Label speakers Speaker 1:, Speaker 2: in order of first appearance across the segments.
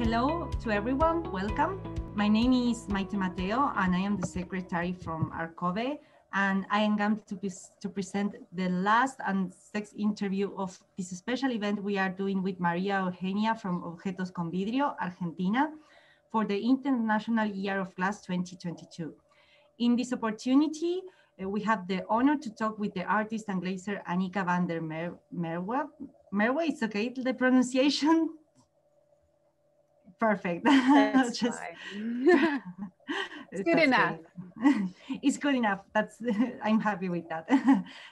Speaker 1: Hello to everyone, welcome. My name is Maite Mateo and I am the secretary from Arcove and I am going to, to present the last and sixth interview of this special event we are doing with Maria Eugenia from Objetos con Vidrio, Argentina, for the International Year of Glass 2022. In this opportunity, uh, we have the honor to talk with the artist and glazer Anika van der Mer Merwe. Merwe, it's okay, the pronunciation? Perfect.
Speaker 2: Just, it's good enough.
Speaker 1: it's good enough. That's I'm happy with that.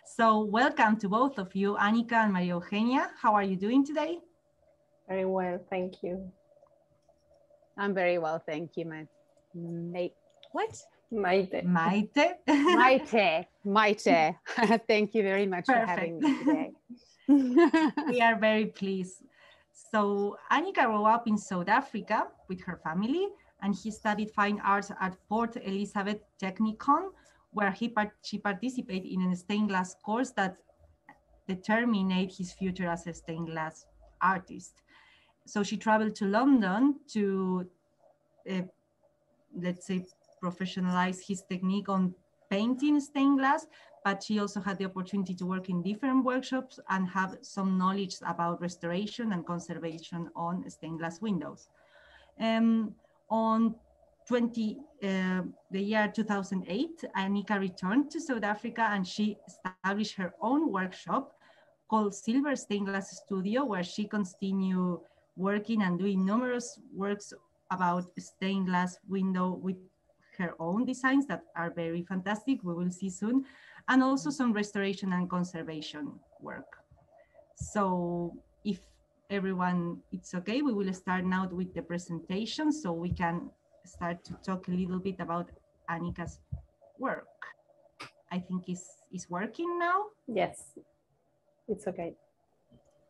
Speaker 1: so welcome to both of you, Anika and Maria Eugenia. How are you doing today?
Speaker 3: Very well, thank you.
Speaker 2: I'm very well, thank you, mate. What?
Speaker 3: Maite.
Speaker 1: Maite.
Speaker 2: Maite. Maite. Thank you very much Perfect. for having me today.
Speaker 1: we are very pleased. So Anika grew up in South Africa with her family and he studied fine arts at Port Elizabeth Technikon, where he part she participated in a stained glass course that determined his future as a stained glass artist. So she traveled to London to, uh, let's say, professionalize his technique on painting stained glass, but she also had the opportunity to work in different workshops and have some knowledge about restoration and conservation on stained glass windows. Um, on 20, uh, the year 2008, Anika returned to South Africa and she established her own workshop called Silver Stained Glass Studio, where she continued working and doing numerous works about stained glass window with her own designs that are very fantastic, we will see soon, and also some restoration and conservation work. So if everyone, it's okay, we will start now with the presentation so we can start to talk a little bit about Anika's work. I think is is working now.
Speaker 3: Yes, it's okay.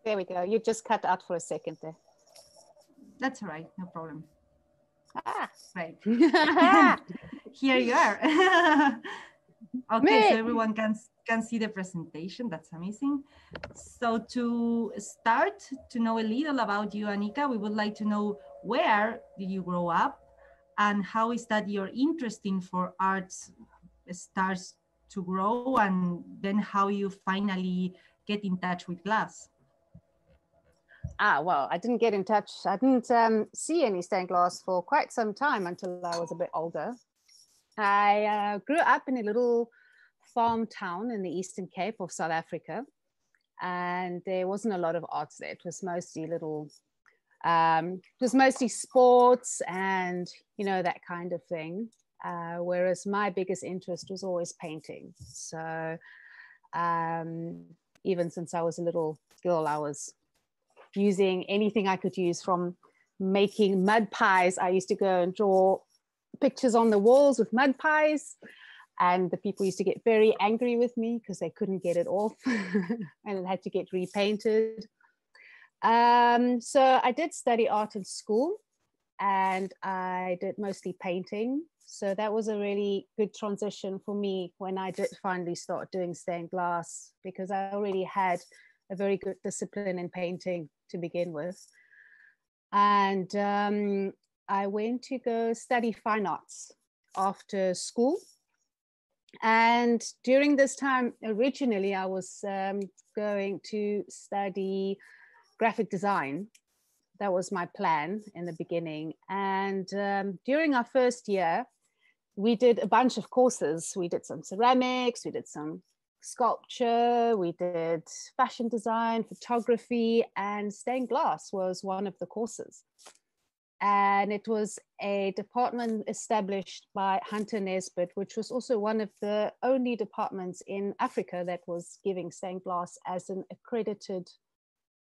Speaker 2: There we go. You just cut out for a second there.
Speaker 1: That's all right, no problem.
Speaker 2: Ah,
Speaker 1: right. Here you are. okay, so everyone can can see the presentation. That's amazing. So to start to know a little about you, Anika, we would like to know where did you grow up and how is that your interest in for arts starts to grow and then how you finally get in touch with glass?
Speaker 2: Ah, well, I didn't get in touch. I didn't um, see any stained glass for quite some time until I was a bit older. I uh, grew up in a little farm town in the Eastern Cape of South Africa, and there wasn't a lot of arts there. It was mostly little, um, it was mostly sports and you know that kind of thing. Uh, whereas my biggest interest was always painting. So um, even since I was a little girl, I was using anything I could use from making mud pies. I used to go and draw pictures on the walls with mud pies. And the people used to get very angry with me because they couldn't get it off and it had to get repainted. Um, so I did study art in school and I did mostly painting. So that was a really good transition for me when I did finally start doing stained glass because I already had a very good discipline in painting to begin with. And um, I went to go study fine arts after school. And during this time, originally, I was um, going to study graphic design. That was my plan in the beginning. And um, during our first year, we did a bunch of courses. We did some ceramics, we did some sculpture, we did fashion design, photography, and stained glass was one of the courses. And it was a department established by Hunter Nesbitt, which was also one of the only departments in Africa that was giving stained glass as an accredited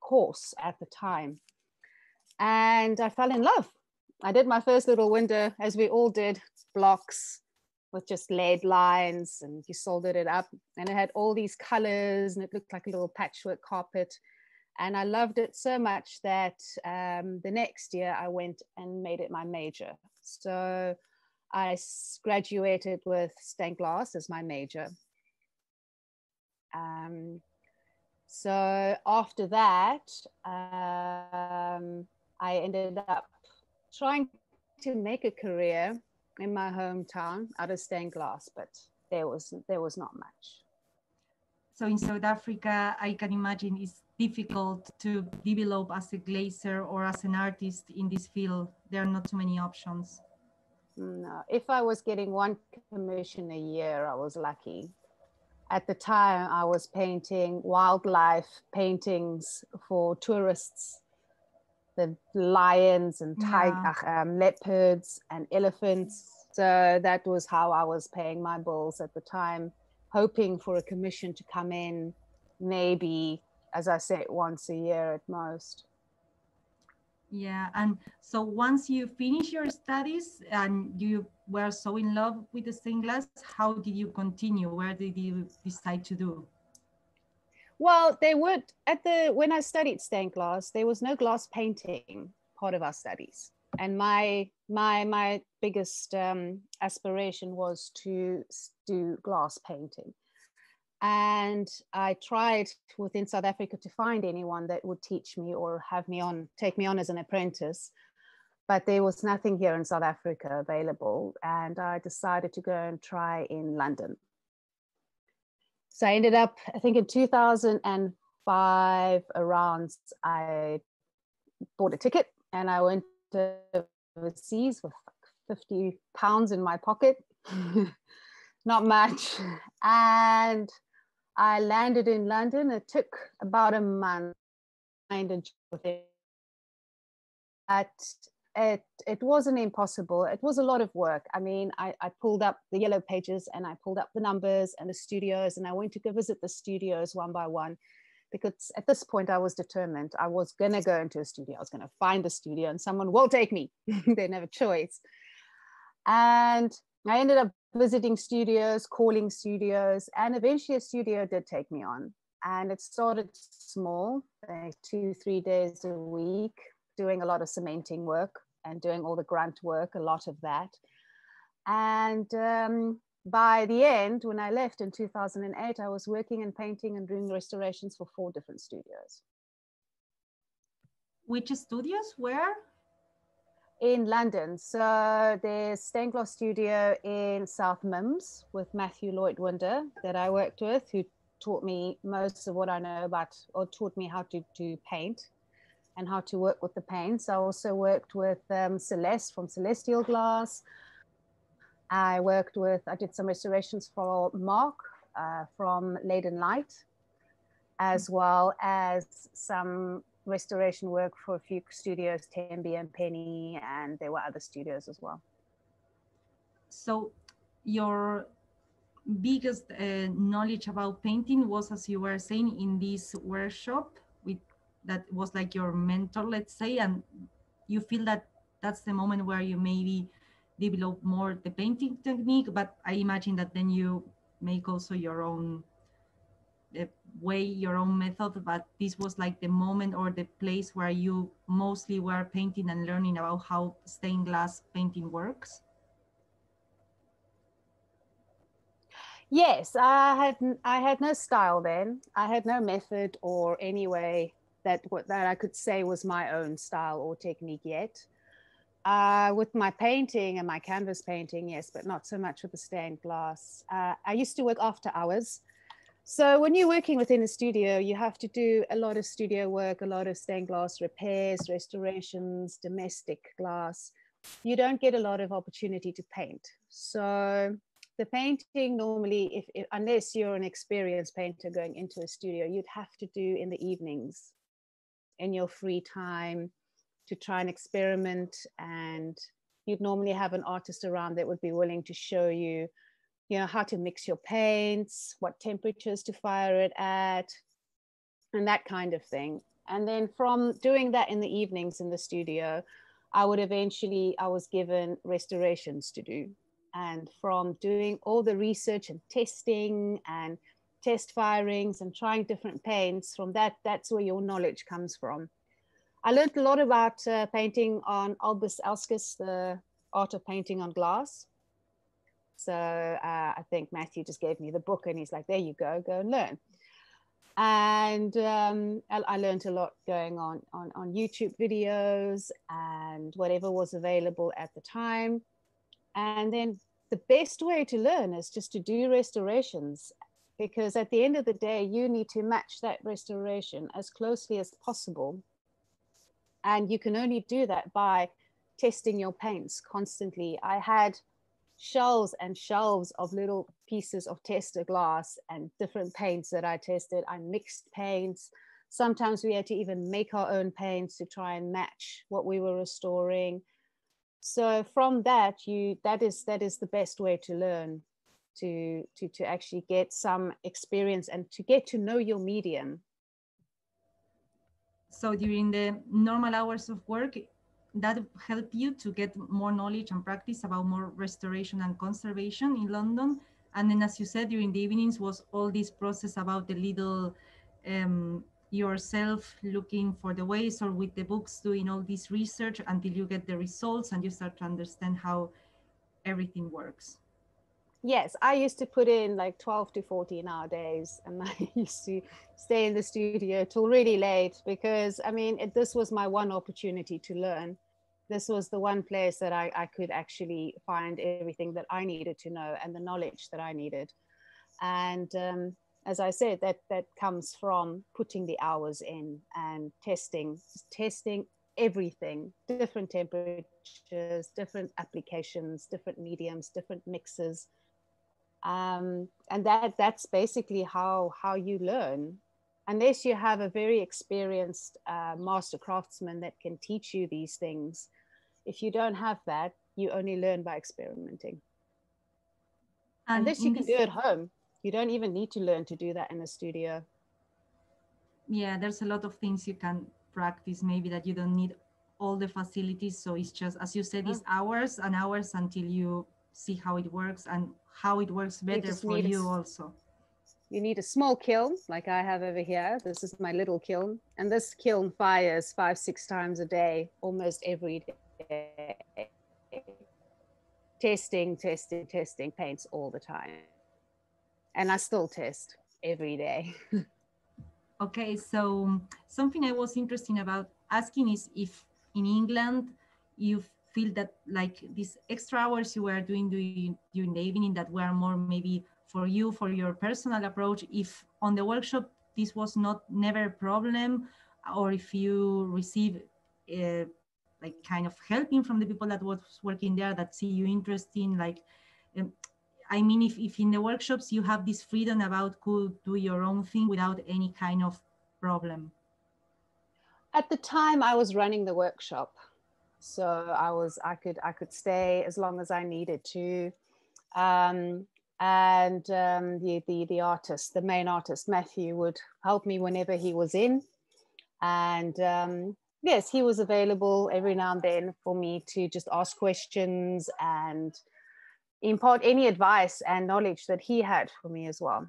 Speaker 2: course at the time. And I fell in love. I did my first little window, as we all did, blocks, with just lead lines and you soldered it up and it had all these colors and it looked like a little patchwork carpet and i loved it so much that um, the next year i went and made it my major so i graduated with stained glass as my major um, so after that um, i ended up trying to make a career in my hometown out of stained glass, but there was there was not much.
Speaker 1: So in South Africa, I can imagine it's difficult to develop as a glazer or as an artist in this field. There are not too many options.
Speaker 2: No, if I was getting one commission a year, I was lucky. At the time, I was painting wildlife paintings for tourists, the lions and tiger,
Speaker 1: Yeah.
Speaker 2: um, leopards and elephants. So that was how I was paying my bills at the time, hoping for a commission to come in, maybe, as I said, once a year at most.
Speaker 1: Yeah, and so once you finish your studies and you were so in love with the stained glass, how did you continue? Where did you decide to do?
Speaker 2: Well, they would at the when I studied stained glass, there was no glass painting part of our studies, and my my my biggest um, aspiration was to do glass painting. And I tried within South Africa to find anyone that would teach me or have me on, take me on as an apprentice. But there was nothing here in South Africa available. And I decided to go and try in London. So I ended up, I think in 2005, around, I bought a ticket and I went overseas with 50 pounds in my pocket. Not much. And I landed in London. It took about a month and but it it wasn't impossible. It was a lot of work. I mean, I, I pulled up the yellow pages and I pulled up the numbers and the studios and I went to go visit the studios one by one because at this point I was determined. I was gonna go into a studio. I was gonna find a studio and someone will take me. they didn't have a choice. And I ended up visiting studios, calling studios, and eventually a studio did take me on. And it started small, like two, three days a week, doing a lot of cementing work and doing all the grunt work, a lot of that. And um, by the end, when I left in 2008, I was working and painting and doing restorations for four different studios.
Speaker 1: Which studios? Where?
Speaker 2: In London. So there's Stained Glass Studio in South Mimms with Matthew Lloyd Winder that I worked with, who taught me most of what I know about, or taught me how to, do paint and how to work with the paints. I also worked with um, Celeste from Celestial Glass. I worked with, I did some restorations for Mark uh, from Lead & Light, as well as some restoration work for a few studios, Tembi and Penny, and there were other studios as well.
Speaker 1: So your biggest uh, knowledge about painting was, as you were saying, in this workshop with that was like your mentor, let's say, and you feel that that's the moment where you maybe develop more the painting technique. But I imagine that then you make also your own way, your own method. But this was like the moment or the place where you mostly were painting and learning about how stained glass painting works.
Speaker 2: Yes, I had I had no style then. I had no method or any way that what that I could say was my own style or technique yet. Uh, with my painting and my canvas painting, yes, but not so much with the stained glass. Uh, I used to work after hours. So when you're working within a studio, you have to do a lot of studio work, a lot of stained glass repairs, restorations, domestic glass. You don't get a lot of opportunity to paint. So the painting normally, if, if unless you're an experienced painter going into a studio, you'd have to do in the evenings in your free time to try and experiment and you'd normally have an artist around that would be willing to show you you know how to mix your paints what temperatures to fire it at and that kind of thing. And then from doing that in the evenings in the studio i would eventually i was given restorations to do. And from doing all the research and testing and test firings and trying different paints from that that's where your knowledge comes from. I learned a lot about uh, painting on Albinas Elskus, the art of painting on glass. So uh, I think Matthew just gave me the book and he's like, there you go, go and learn. and um, I, I, learned a lot going on, on on YouTube videos and whatever was available at the time. And then the best way to learn is just to do restorations because at the end of the day, you need to match that restoration as closely as possible. And you can only do that by testing your paints constantly. I had shelves and shelves of little pieces of tester glass and different paints that I tested. I mixed paints. Sometimes we had to even make our own paints to try and match what we were restoring. So from that, you that is that is the best way to learn, to to to actually get some experience and to get to know your medium.
Speaker 1: So during the normal hours of work, that help you to get more knowledge and practice about more restoration and conservation in London. And then, as you said, during the evenings was all this process about the little um, yourself looking for the ways or with the books doing all this research until you get the results and you start to understand how everything works.
Speaker 2: Yes, I used to put in like 12 to 14 hour days and I used to stay in the studio till really late because I mean, it, this was my one opportunity to learn this was the one place that I, I could actually find everything that I needed to know and the knowledge that I needed. And um, as I said, that that comes from putting the hours in and testing, testing everything, different temperatures, different applications, different mediums, different mixes. Um, and that that's basically how how you learn unless you have a very experienced uh, master craftsman that can teach you these things if you don't have that, you only learn by experimenting. And, and this you can do at home. You don't even need to learn to do that in a studio.
Speaker 1: Yeah, there's a lot of things you can practice, maybe that you don't need all the facilities. So it's just, as you said, it's hours and hours until you see how it works and how it works better for you also.
Speaker 2: You need a small kiln like I have over here. This is my little kiln. And this kiln fires five, six times a day, almost every day testing, testing, testing paints all the time. And I still test every day.
Speaker 1: okay, so um, something I was interested about asking is if in England you feel that like these extra hours you were doing during, during the evening that were more maybe for you, for your personal approach, if on the workshop this was not never a problem, or if you receive uh, like kind of helping from the people that was working there that see you interesting like um, i mean if, if in the workshops you have this freedom about could do your own thing without any kind of problem.
Speaker 2: At the time i was running the workshop so i was i could i could stay as long as i needed to um, and um, the, the the artist the main artist matthew would help me whenever he was in and um, yes, he was available every now and then for me to just ask questions and impart any advice and knowledge that he had for me as well.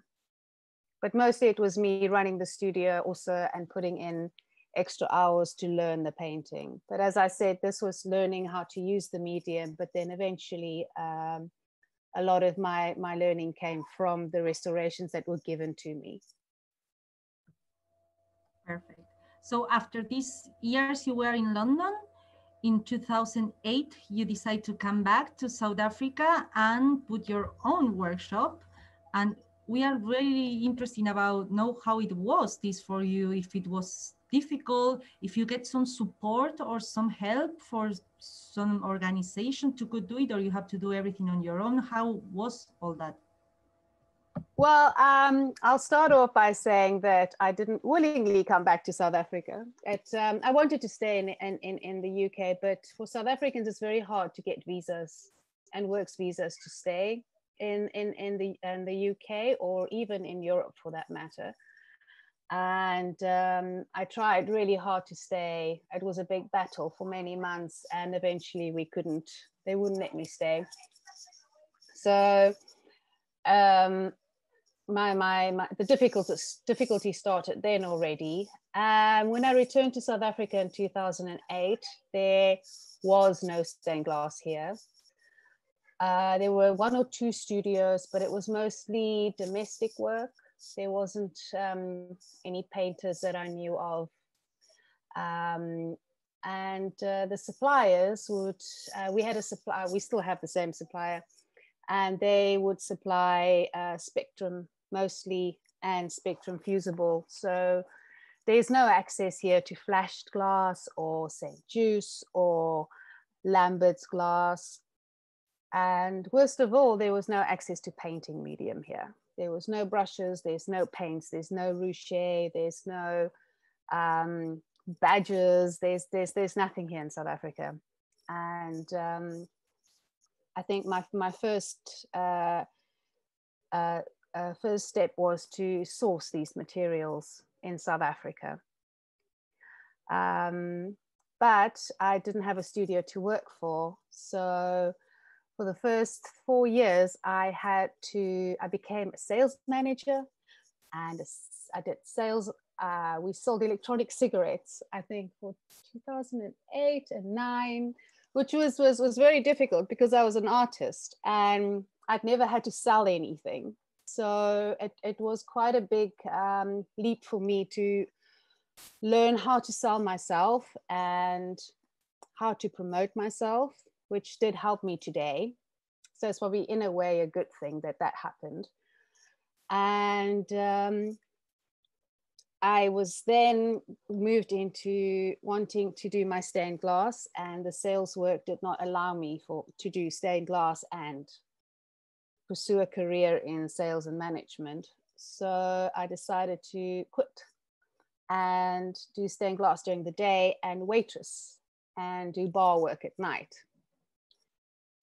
Speaker 2: But mostly it was me running the studio also and putting in extra hours to learn the painting. But as I said, this was learning how to use the medium, but then eventually um, a lot of my, my learning came from the restorations that were given to me.
Speaker 1: Perfect. So after these years you were in London, in 2008, you decide to come back to South Africa and put your own workshop. And we are really interested about know how it was this for you, if it was difficult, if you get some support or some help for some organization to do it, or you have to do everything on your own. How was all that?
Speaker 2: Well, um, I'll start off by saying that I didn't willingly come back to South Africa. It, um, I wanted to stay in, in, in, in the UK, but for South Africans, it's very hard to get visas and works visas to stay in, in, in, the, in the UK or even in Europe for that matter. And um, I tried really hard to stay. It was a big battle for many months, and eventually we couldn't, they wouldn't let me stay. So um, my, my, my the difficulties difficulty started then already. Um, when I returned to South Africa in 2008, there was no stained glass here. Uh, there were one or two studios, but it was mostly domestic work. There wasn't um, any painters that I knew of. Um, and uh, the suppliers would, uh, we had a supplier, we still have the same supplier, and they would supply uh, Spectrum mostly and Spectrum fusible. So there's no access here to flashed glass or St. Just or Lambert's glass. And worst of all, there was no access to painting medium here. There was no brushes, there's no paints, there's no Reusche, there's no um, badges, there's, there's, there's nothing here in South Africa. And um, I think my, my first, uh, uh, uh, first step was to source these materials in South Africa. Um, but I didn't have a studio to work for. So for the first four years, I had to, I became a sales manager and I did sales. Uh, we sold electronic cigarettes, I think for 2008 and nine, which was, was, was very difficult because I was an artist and I'd never had to sell anything. So it, it was quite a big um, leap for me to learn how to sell myself and how to promote myself, which did help me today. So it's probably in a way a good thing that that happened. And um, I was then moved into wanting to do my stained glass, and the sales work did not allow me for to do stained glass and pursue a career in sales and management. So I decided to quit and do stained glass during the day and waitress and do bar work at night.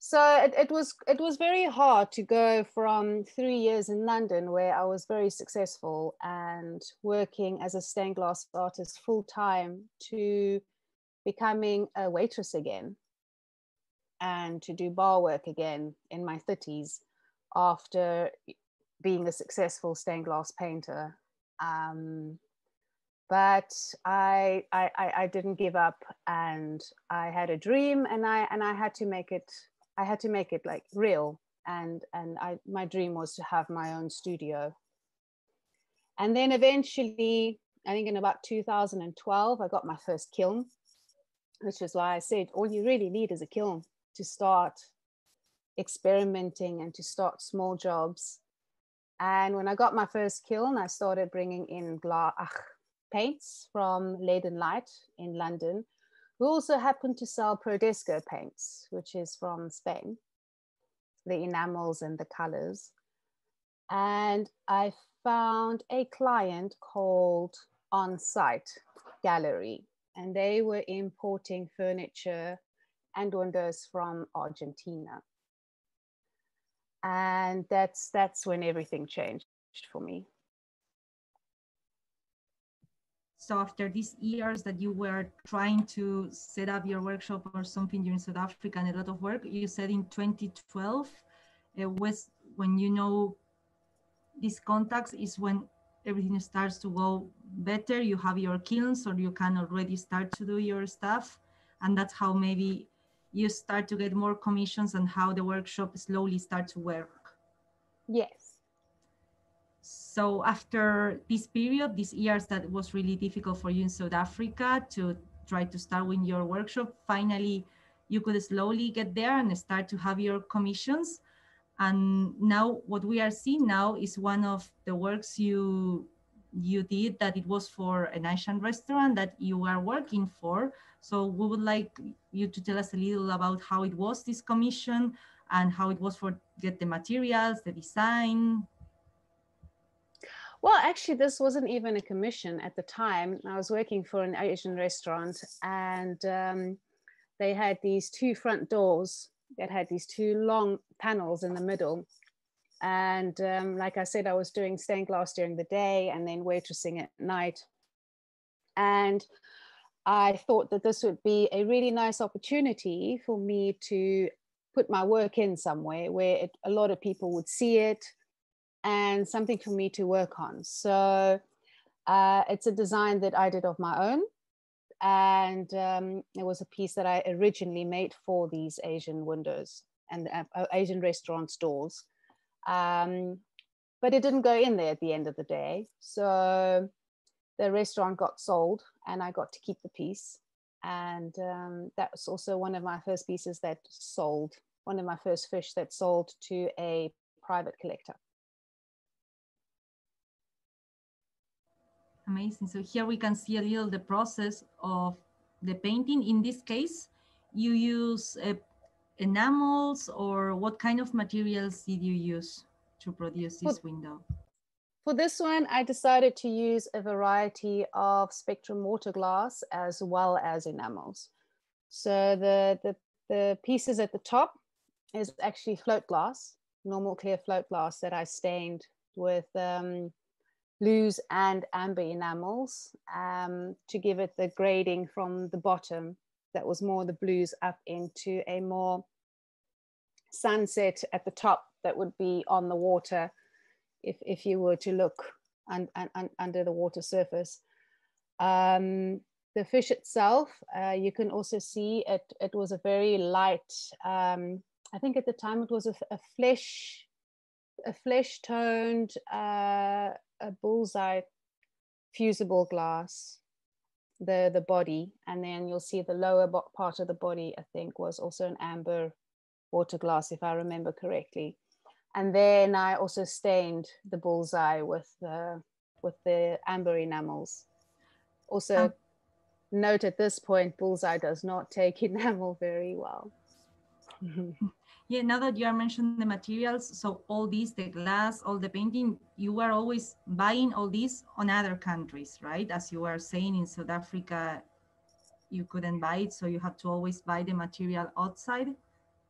Speaker 2: So it, it was it was very hard to go from three years in London where I was very successful and working as a stained glass artist full time to becoming a waitress again and to do bar work again in my 30s after being a successful stained glass painter. Um, but I, I, I didn't give up and I had a dream and I, and I had to make it, I had to make it like real. And, and I, my dream was to have my own studio. And then eventually, I think in about 2012, I got my first kiln, which is why I said, all you really need is a kiln to start experimenting and to start small jobs. And when I got my first kiln, I started bringing in glass paints from Lead & Light in London. We also happen to sell Prodesco paints, which is from Spain, the enamels and the colors. And I found a client called On Site Gallery, and they were importing furniture and windows from Argentina and that's that's when everything changed for me
Speaker 1: so after these years that you were trying to set up your workshop or something during south africa and a lot of work you said in 2012 it was when you know these contacts is when everything starts to go better you have your kilns or you can already start to do your stuff and that's how maybe you start to get more commissions and how the workshop slowly starts to work.
Speaker 2: Yes.
Speaker 1: So after this period, these years that was really difficult for you in South Africa to try to start with your workshop, finally you could slowly get there and start to have your commissions. And now what we are seeing now is one of the works you you did that it was for an Asian restaurant that you are working for. So we would like you to tell us a little about how it was this commission and how it was for get the materials, the design.
Speaker 2: Well, actually, this wasn't even a commission at the time. I was working for an Asian restaurant and um, they had these two front doors that had these two long panels in the middle and um, like I said, I was doing stained glass during the day and then waitressing at night. And I thought that this would be a really nice opportunity for me to put my work in somewhere where it, a lot of people would see it and something for me to work on. So uh, it's a design that I did of my own. And um, it was a piece that I originally made for these Asian windows and uh, Asian restaurant doors. Um, but it didn't go in there at the end of the day. So the restaurant got sold and I got to keep the piece. And um, that was also one of my first pieces that sold, one of my first fish that sold to a private collector.
Speaker 1: Amazing. So here we can see a little the process of the painting. In this case, you use uh, enamels or what kind of materials did you use to produce this
Speaker 2: for,
Speaker 1: window?
Speaker 2: For this one, I decided to use a variety of spectrum water glass as well as enamels. So the, the, the pieces at the top is actually float glass, normal clear float glass that I stained with um, blues and amber enamels um, to give it the grading from the bottom that was more the blues up into a more sunset at the top that would be on the water if, if you were to look un, un, un, under the water surface. Um, the fish itself, uh, you can also see it, it was a very light, um, I think at the time it was a, a flesh, a flesh toned uh, a bullseye fusible glass, the, the body, and then you'll see the lower part of the body, I think, was also an amber water glass, if I remember correctly. And then I also stained the bullseye with the, with the amber enamels. Also, um, note at this point, bullseye does not take enamel very well.
Speaker 1: yeah now that you are mentioning the materials so all these the glass all the painting you were always buying all these on other countries right? As you were saying in south africa you couldn't buy it so you had to always buy the material outside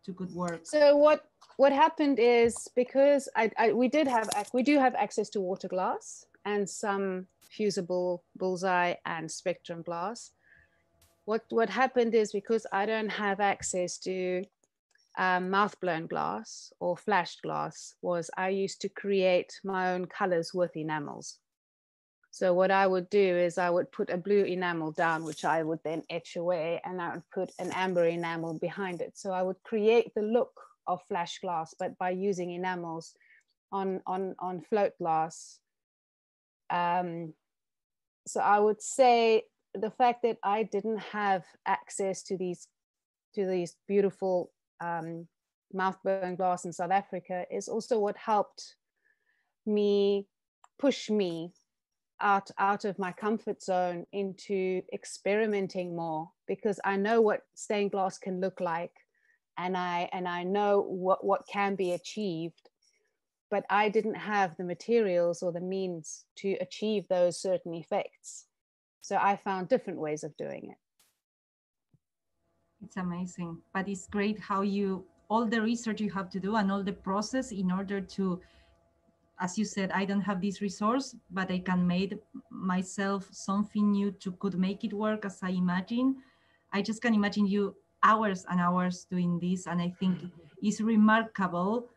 Speaker 1: to good work.
Speaker 2: So what what happened is because I, I we did have we do have access to water glass and some fusible bullseye and spectrum glass. What what happened is because i don't have access to um, mouth blown glass or flashed glass was I used to create my own colors with enamels. So what I would do is I would put a blue enamel down, which I would then etch away, and I would put an amber enamel behind it. So I would create the look of flash glass, but by using enamels on on on float glass. Um, so I would say the fact that I didn't have access to these to these beautiful um, mouth-blown glass in South Africa is also what helped me push me out out of my comfort zone into experimenting more because I know what stained glass can look like and I and I know what what can be achieved but I didn't have the materials or the means to achieve those certain effects. So I found different ways of doing it
Speaker 1: it's amazing, but it's great how you all the research you have to do and all the process in order to as you said i don't have this resource but i can make myself something new to could make it work as i imagine. I just can imagine you hours and hours doing this and i think it's remarkable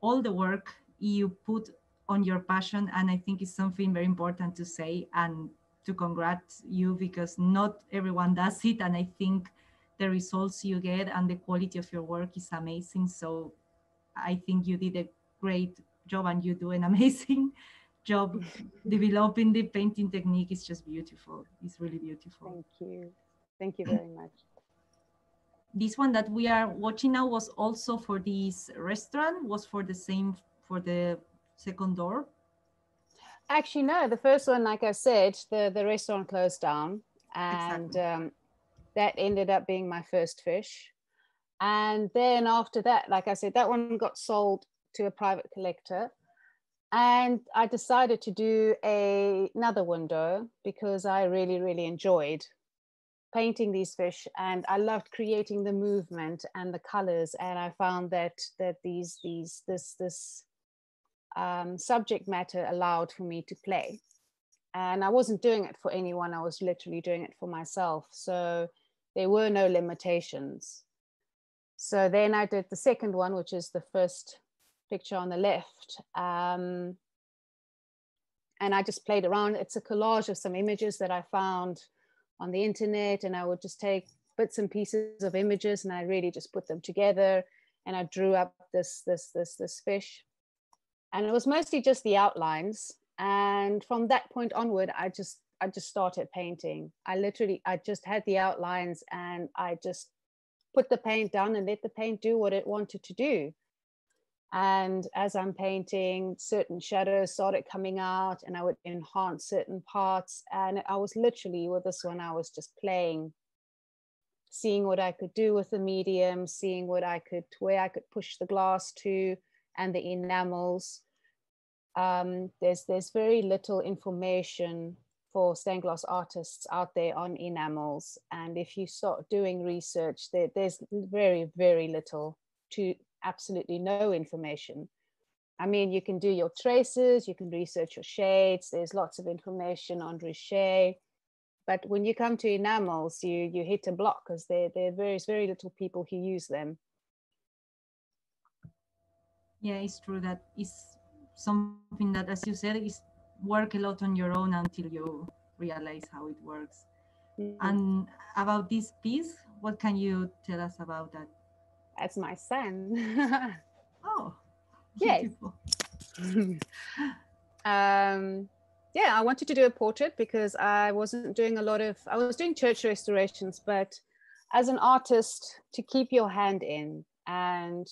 Speaker 1: all the work you put on your passion and i think it's something very important to say and to congratulate you because not everyone does it and i think the results you get and the quality of your work is amazing. So I think you did a great job and you do an amazing job developing the painting technique. It's just beautiful. It's really beautiful.
Speaker 2: Thank you. Thank you very much.
Speaker 1: This one that we are watching now was also for this restaurant, was for the same, for the second door?
Speaker 2: Actually, no. The first one, like I said, the, the restaurant closed down and exactly. um, that ended up being my first fish. And then after that, like I said, that one got sold to a private collector. And I decided to do a, another window because I really, really enjoyed painting these fish and I loved creating the movement and the colors. And I found that that these these this this um, subject matter allowed for me to play. And I wasn't doing it for anyone, I was literally doing it for myself. So there were no limitations. So then I did the second one, which is the first picture on the left. Um, and I just played around. It's a collage of some images that I found on the internet, and I would just take bits and pieces of images, and I really just put them together, and I drew up this this this this fish. and it was mostly just the outlines. And from that point onward, I just I just started painting. I literally I just had the outlines and I just put the paint down and let the paint do what it wanted to do. And as I'm painting, certain shadows started coming out and I would enhance certain parts. And I was literally with this one, I was just playing, seeing what I could do with the medium, seeing what I could, where I could push the glass to and the enamels. Um, there's, there's very little information for stained glass artists out there on enamels. And if you start doing research, there, there's very, very little to absolutely no information. I mean, you can do your traces, you can research your shades, there's lots of information on Reusche. But when you come to enamels, you, you hit a block because there, there are very little people who use them.
Speaker 1: Yeah, it's true that it's something that, as you said, is work a lot on your own until you realize how it works. Mm-hmm. And about this piece, what can you tell us about that?
Speaker 2: That's my son.
Speaker 1: oh.
Speaker 2: Yes. um, yeah, I wanted to do a portrait because I wasn't doing a lot of, I was doing church restorations, but as an artist, to keep your hand in and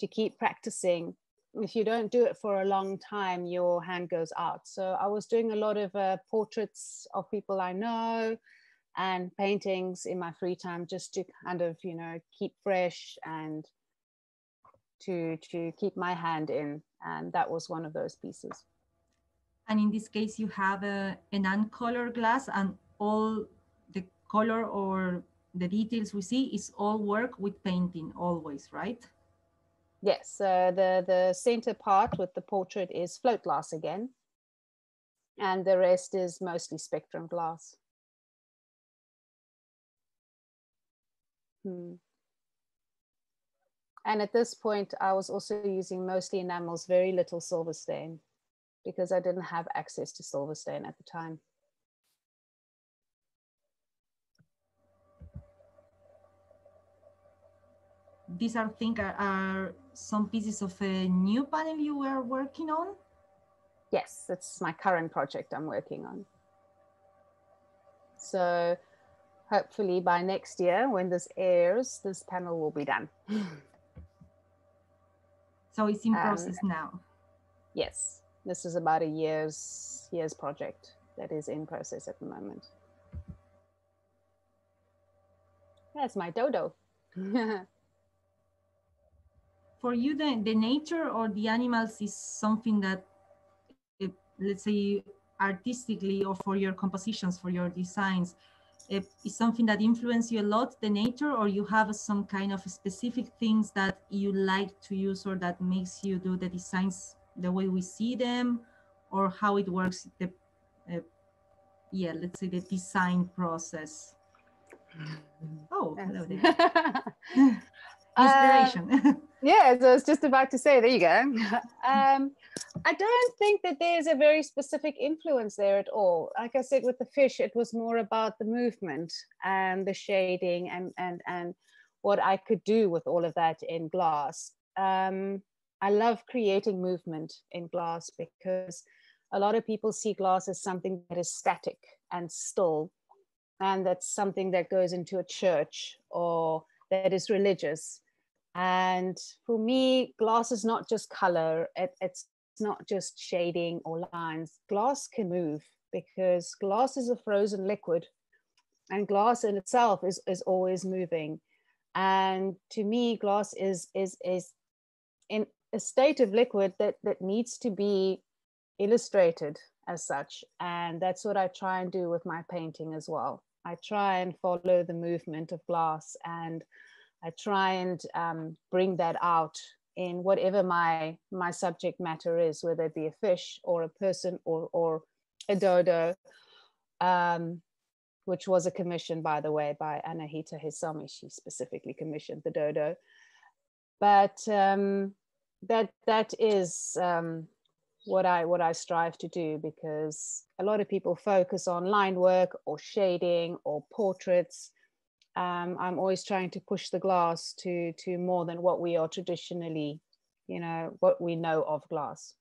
Speaker 2: to keep practicing, if you don't do it for a long time, your hand goes out. So I was doing a lot of uh, portraits of people I know, and paintings in my free time just to kind of you know keep fresh and to to keep my hand in. And that was one of those pieces.
Speaker 1: And in this case you have a, an color glass and all the color or the details we see is all work with painting always right
Speaker 2: yes uh, the the center part with the portrait is float glass again and the rest is mostly spectrum glass Hmm. And at this point, I was also using mostly enamels, very little silver stain, because I didn't have access to silver stain at the time.
Speaker 1: These are think are, are some pieces of a new panel you were working on?
Speaker 2: Yes, it's my current project I'm working on. So hopefully by next year when this airs this panel will be done.
Speaker 1: So it's in um, process now?
Speaker 2: yes. This is about a year's year's project that is in process at the moment. That's my dodo
Speaker 1: for you the, the nature or the animals is something that it, let's say artistically or for your compositions for your designs eh, is something that influence you a lot, the nature, or you have some kind of specific things that you like to use or that makes you do the designs the way we see them, or how it works, the, uh, yeah, let's say the design process. Mm-hmm. Oh, hello there. Inspiration.
Speaker 2: Uh, yeah, so I was just about to say, there you go. Um, I don't think that there's a very specific influence there at all. Like I said, with the fish, it was more about the movement and the shading and and and what I could do with all of that in glass. Um, I love creating movement in glass because a lot of people see glass as something that is static and still, and that's something that goes into a church or that is religious. And for me, glass is not just color, it, it's not just shading or lines. Glass can move because glass is a frozen liquid and glass in itself is, is always moving. And to me, glass is, is, is in a state of liquid that, that needs to be illustrated as such. And that's what I try and do with my painting as well. I try and follow the movement of glass and I try and um, bring that out in whatever my my subject matter is, whether it be a fish or a person or or a dodo, um, which was a commission, by the way, by Anahita Hisami. She specifically commissioned the dodo. But um, that that is um, what I what I strive to do because a lot of people focus on line work or shading or portraits um, I'm always trying to push the glass to to more than what we are traditionally, you know, what we know of glass.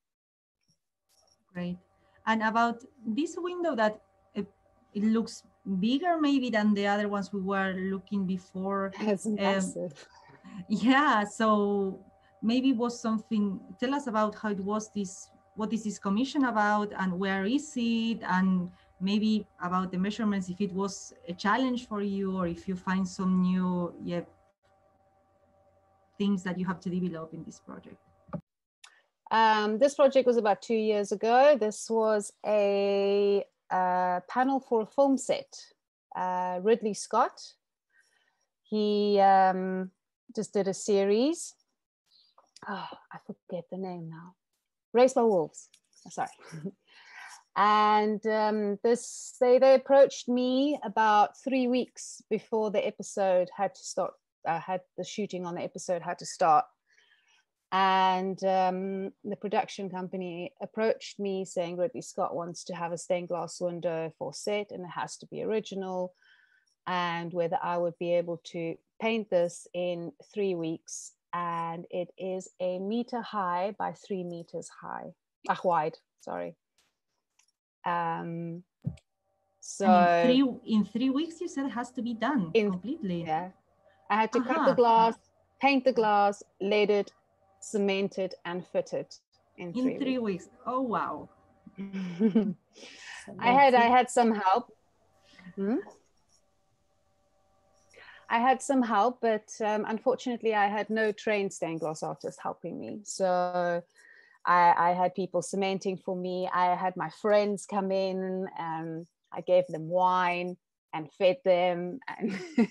Speaker 1: great. And about this window that it, it looks bigger maybe than the other ones we were looking before.
Speaker 2: It's massive.
Speaker 1: Yeah, so maybe it was something, tell us about how it was this, what is this commission about and where is it? And maybe about the measurements, if it was a challenge for you or if you find some new yeah, things that you have to develop in this project.
Speaker 2: Um, this project was about two years ago. This was a, a panel for a film set. Uh, Ridley Scott, he um, just did a series. Oh, I forget the name now. Raised by Wolves. Sorry. and um, this they they approached me about three weeks before the episode had to start. Uh, had the shooting on the episode had to start and um, the production company approached me saying Ridley Scott wants to have a stained glass window for set and it has to be original and whether I would be able to paint this in three weeks and it is a meter high by three meters high uh, wide sorry um so
Speaker 1: in three, in three weeks you said it has to be done
Speaker 2: in,
Speaker 1: completely
Speaker 2: yeah I had to
Speaker 1: uh-huh.
Speaker 2: cut the glass paint the glass lead it cemented and fitted in three,
Speaker 1: in three weeks. weeks. Oh wow!
Speaker 2: I had I had some help. Hmm? I had some help, but um, unfortunately, I had no trained stained glass artist helping me. So I, I, had people cementing for me. I had my friends come in and I gave them wine and fed them and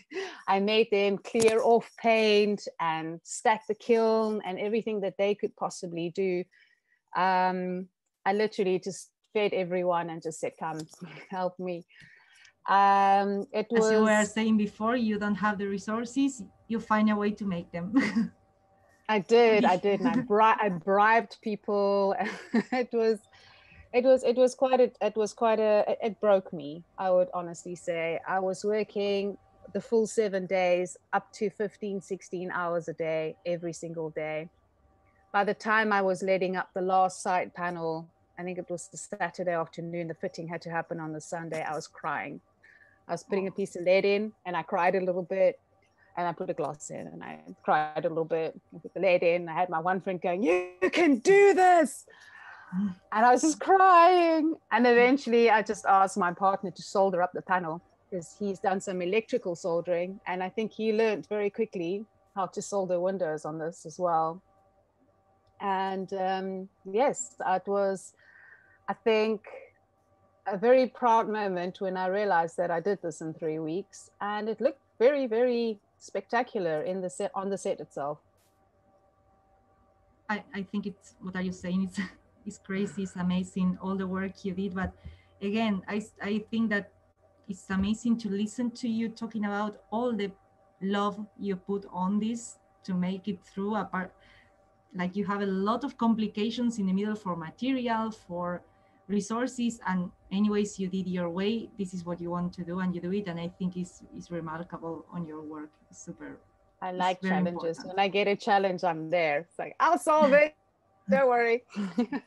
Speaker 2: I made them clear off paint and stack the kiln and everything that they could possibly do. Um, I literally just fed everyone and just said, come help me. Um, it
Speaker 1: As you were saying before, you don't have the resources, you find a way to make them.
Speaker 2: I did, I did. And I, bri- I bribed people. it was, it was it was quite a it was quite a it, it, broke me i would honestly say i was working the full seven days up to 15 16 hours a day every single day by the time i was letting up the last side panel i think it was the saturday afternoon the fitting had to happen on the sunday i was crying i was putting a piece of lead in and i cried a little bit and I put a glass in and I cried a little bit. I put the lead in. I had my one friend going, You can do this and I was just crying. And eventually, I just asked my partner to solder up the panel because he's done some electrical soldering, and I think he learned very quickly how to solder windows on this as well. And um, yes, it was, I think, a very proud moment when I realized that I did this in three weeks, and it looked very, very spectacular in the set on the set itself.
Speaker 1: I, I think it's what are you saying? It's it's crazy, it's amazing, all the work you did. But again, I, I think that it's amazing to listen to you talking about all the love you put on this to make it through apart like you have a lot of complications in the middle for material for resources and anyways you did your way this is what you want to do and you do it and i think it's, it's remarkable on your work it's super
Speaker 2: i like challenges important. when i get a challenge i'm there it's like i'll solve it don't worry.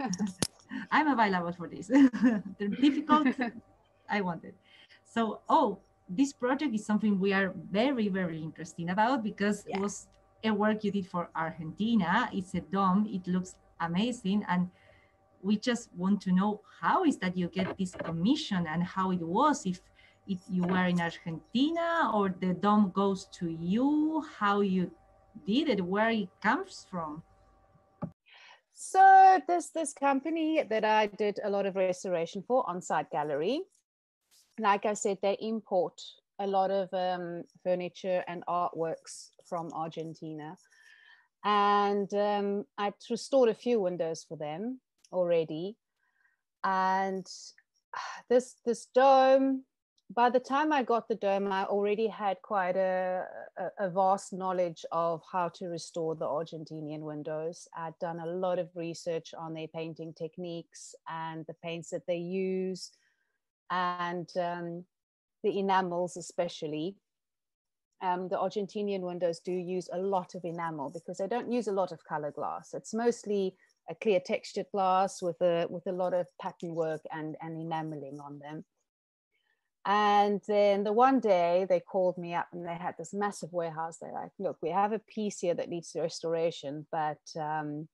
Speaker 1: I'm available for this. They're difficult. I want it. So, oh, this project is something we are very, very interested about because yeah. it was a work you did for Argentina. It's a dome. It looks amazing. And we just want to know how is that you get this commission and how it was if if you were in Argentina or the dom goes to you, how you did it, where it comes from.
Speaker 2: So there's this company that I did a lot of restoration for, On-Site Gallery. Like I said, they import a lot of um, furniture and artworks from Argentina. And um, I restored a few windows for them already. And this this dome by the time I got the dome, I already had quite a, a, vast knowledge of how to restore the Argentinian windows. I'd done a lot of research on their painting techniques and the paints that they use, and um, the enamels, especially. Um, the Argentinian windows do use a lot of enamel because they don't use a lot of color glass. It's mostly a clear textured glass with a with a lot of pattern work and and enameling on them. And then the one day they called me up and they had this massive warehouse. They're like, look, we have a piece here that needs restoration, but um,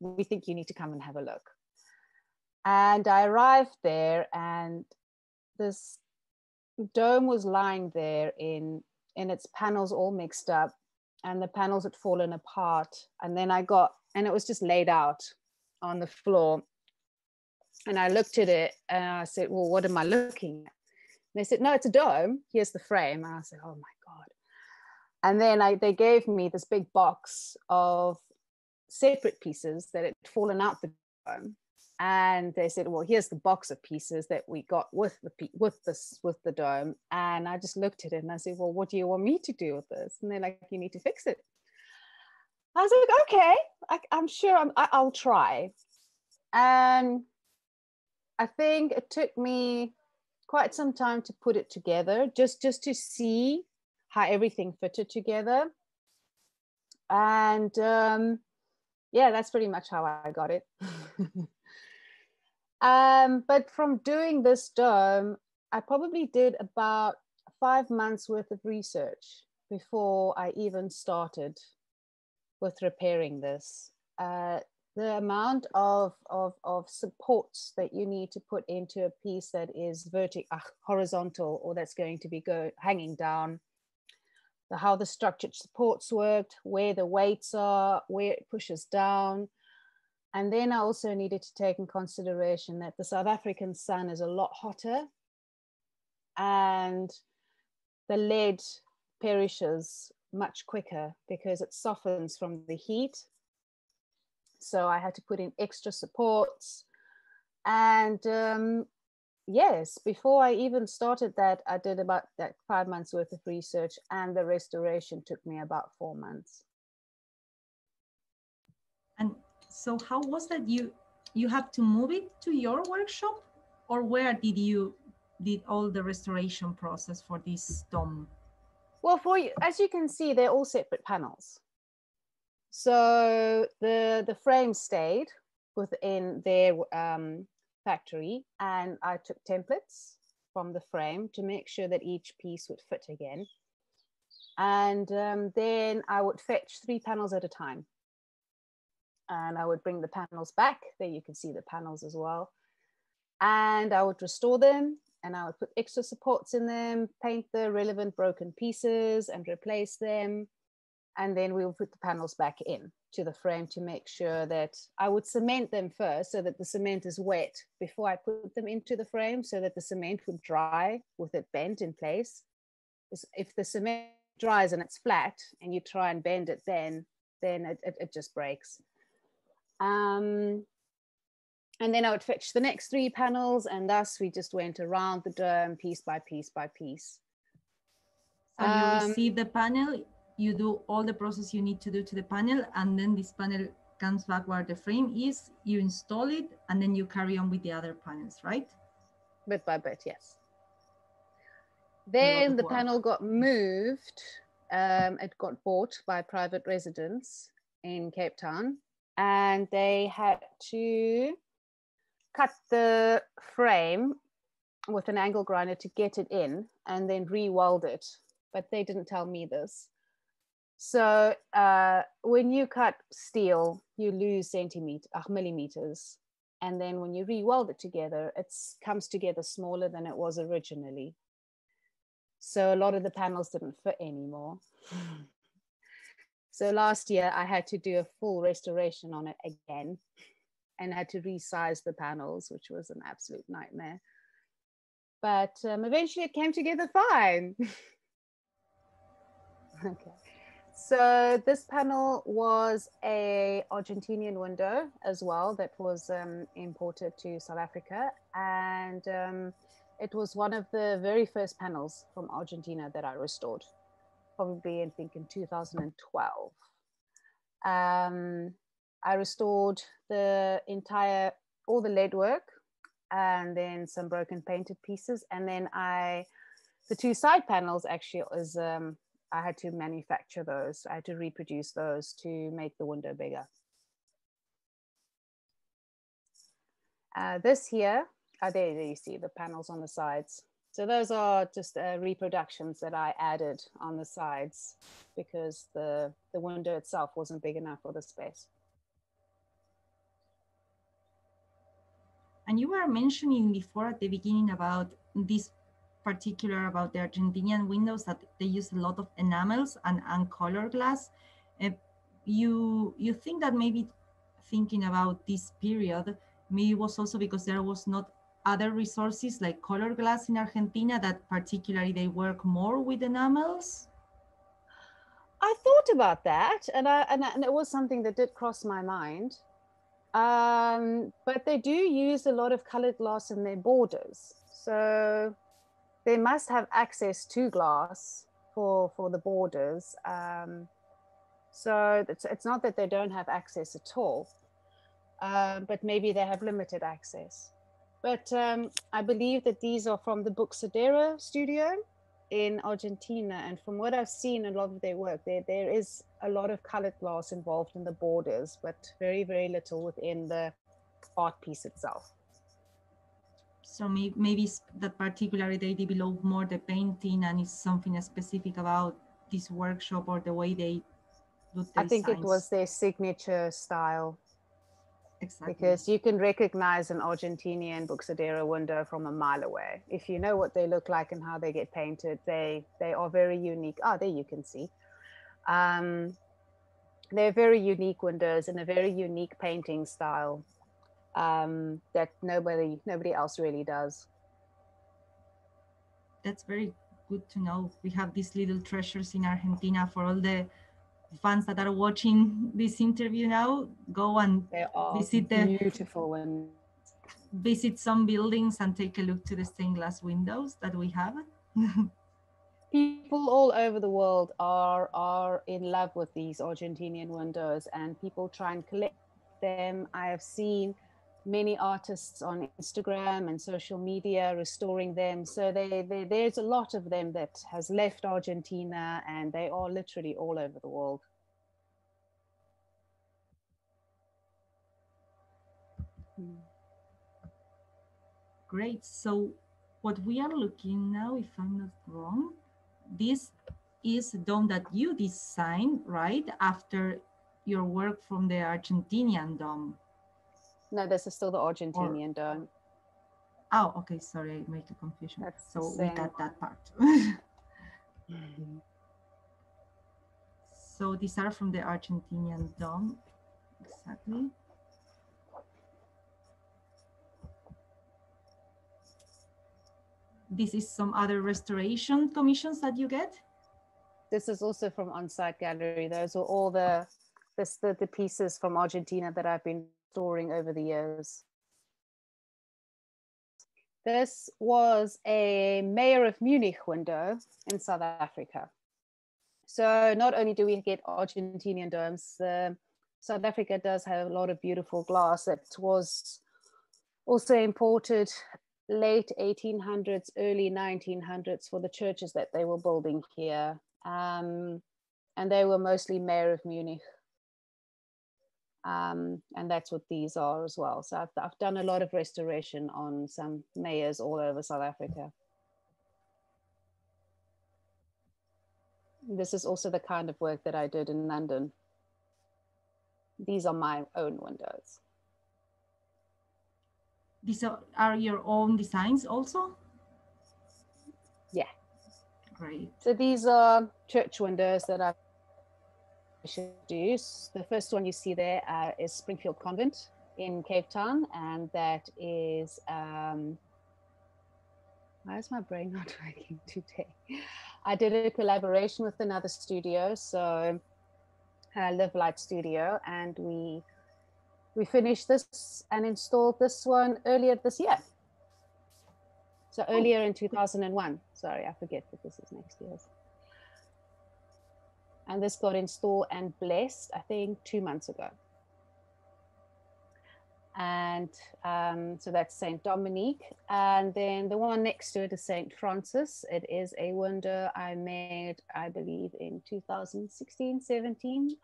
Speaker 2: we think you need to come and have a look. And I arrived there and this dome was lying there in in its panels all mixed up and the panels had fallen apart. And then I got and it was just laid out on the floor. And I looked at it and I said, Well, what am I looking at? And they said, No, it's a dome. Here's the frame. And I said, Oh my God. And then I, they gave me this big box of separate pieces that had fallen out the dome. And they said, "Well, here's the box of pieces that we got with the with this with the dome." And I just looked at it and I said, "Well, what do you want me to do with this?" And they're like, "You need to fix it." I was like, okay, I, am sure I'm, I, I'll try. And I think it took me quite some time to put it together, just just to see how everything fitted together. And um, yeah, that's pretty much how I got it. um, but from doing this dome, I probably did about five months worth of research before I even started with repairing this. Uh, the amount of, of, of supports that you need to put into a piece that is vertical, uh, horizontal, or that's going to be go, hanging down, the, how the structured supports worked, where the weights are, where it pushes down. And then I also needed to take in consideration that the South African sun is a lot hotter and the lead perishes much quicker because it softens from the heat. So I had to put in extra supports. And um, yes, before I even started that, I did about that five months worth of research, and the restoration took me about four months.
Speaker 1: And so, how was that? You you have to move it to your workshop, or where did you did all the restoration process for this dome?
Speaker 2: Well, for you, as you can see, they're all separate panels. So the the frame stayed within their um, factory, and I took templates from the frame to make sure that each piece would fit again. And um, then I would fetch three panels at a time. And I would bring the panels back. There you can see the panels as well. And I would restore them and I would put extra supports in them, paint the relevant broken pieces and replace them. And then we will put the panels back in to the frame to make sure that I would cement them first so that the cement is wet before I put them into the frame so that the cement would dry with it bent in place. If the cement dries and it's flat and you try and bend it then, then it, it, it just breaks. Um, and then I would fetch the next three panels, and thus we just went around the dome piece by piece by piece.
Speaker 1: So you um, receive the panel, you do all the process you need to do to the panel, and then this panel comes back where the frame is, you install it, and then you carry on with the other panels, right?
Speaker 2: Bit by bit, yes. Then the work. panel got moved. Um, it got bought by private residents in Cape Town, and they had to cut the frame with an angle grinder to get it in and then re-weld it. But they didn't tell me this. So uh, when you cut steel, you lose centimeter, uh, millimeters. And then when you re-weld it together, it comes together smaller than it was originally. So a lot of the panels didn't fit anymore. so last year I had to do a full restoration on it again and had to resize the panels, which was an absolute nightmare. But um, eventually it came together fine. okay. So this panel was a Argentinian window as well that was um, imported to South Africa. And um, it was one of the very first panels from Argentina that I restored, probably I think in 2012. Um, I restored the entire, all the lead work and then some broken painted pieces. And then I, the two side panels actually is, um, I had to manufacture those. I had to reproduce those to make the window bigger. Uh, this here, oh, there, there you see the panels on the sides. So those are just uh, reproductions that I added on the sides because the, the window itself wasn't big enough for the space.
Speaker 1: And you were mentioning before at the beginning about this particular about the Argentinian windows that they use a lot of enamels and, and color glass. Uh, you you think that maybe thinking about this period maybe was also because there was not other resources like color glass in Argentina that particularly they work more with enamels?
Speaker 2: I thought about that, and I, and, and it was something that did cross my mind. Um, but they do use a lot of colored glass in their borders, so they must have access to glass for for the borders. Um, so it's, it's not that they don't have access at all, uh, but maybe they have limited access. But um, I believe that these are from the Buxadero studio in Argentina. And from what I've seen a lot of their work, there, there is a lot of colored glass involved in the borders, but very, very little within the art piece itself.
Speaker 1: So maybe, maybe that particularly they develop more the painting and it's something specific about this workshop or the way they do
Speaker 2: I think it was their signature style
Speaker 1: Exactly.
Speaker 2: Because you can recognize an Argentinian Buxadero window from a mile away. If you know what they look like and how they get painted, they they are very unique. Oh, there you can see. Um, they're very unique windows and a very unique painting style um, that nobody nobody else really does.
Speaker 1: That's very good to know. We have these little treasures in Argentina for all the fans that are watching this interview now go and visit the
Speaker 2: beautiful and
Speaker 1: visit some buildings and take a look to the stained glass windows that we have
Speaker 2: people all over the world are are in love with these argentinian windows and people try and collect them i have seen many artists on Instagram and social media restoring them. So they, they, there's a lot of them that has left Argentina and they are literally all over the world.
Speaker 1: Great. So what we are looking now, if I'm not wrong, this is a dome that you designed, right? After your work from the Argentinian dome.
Speaker 2: No, this is still the Argentinian or, dome.
Speaker 1: Oh, okay. Sorry, I made a confusion. That's so we got that part. so these are from the Argentinian dome. Exactly. This is some other restoration commissions that you get?
Speaker 2: This is also from On-Site Gallery. Those are all the, the, the pieces from Argentina that I've been storing over the years. This was a Mayer of Munich window in South Africa. So not only do we get Argentinian domes, uh, South Africa does have a lot of beautiful glass that was also imported late 1800s, early 1900s for the churches that they were building here. Um, and they were mostly Mayer of Munich um, and that's what these are as well. So I've, I've done a lot of restoration on some Mayers all over South Africa. This is also the kind of work that I did in London. These are my own windows.
Speaker 1: These are, your own designs also?
Speaker 2: Yeah.
Speaker 1: Great.
Speaker 2: So these are church windows that I've introduce. The first one you see there uh, is Springfield Convent in Cape Town, and that is. Um, why is my brain not working today? I did a collaboration with another studio, so uh, Lead & Light Studio, and we we finished this and installed this one earlier this year. So earlier in 2001. Sorry, I forget that this is next year's and this got installed and blessed, I think, two months ago. And um, so that's St. Dominique. And then the one next to it is St. Francis. It is a window I made, I believe, in 2016, 17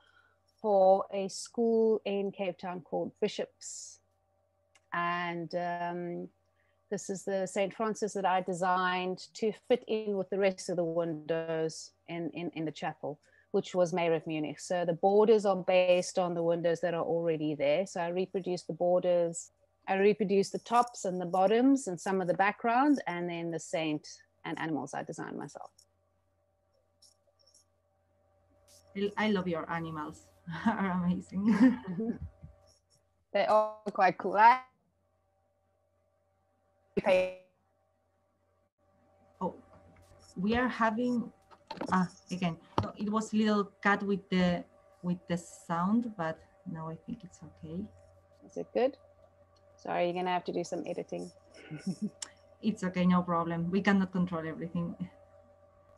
Speaker 2: for a school in Cape Town called Bishops. And um, this is the St. Francis that I designed to fit in with the rest of the windows in, in, in the chapel, which was Mayer of Munich. So the borders are based on the windows that are already there. So I reproduced the borders, I reproduced the tops and the bottoms and some of the background, and then the saint and animals I designed myself.
Speaker 1: I love your animals, are amazing.
Speaker 2: they are all quite cool. I
Speaker 1: oh, we are having ah again. it was a little cut with the with the sound, but now I think it's okay.
Speaker 2: Is it good? Sorry, you're gonna have to do some editing.
Speaker 1: it's okay, no problem. We cannot control everything.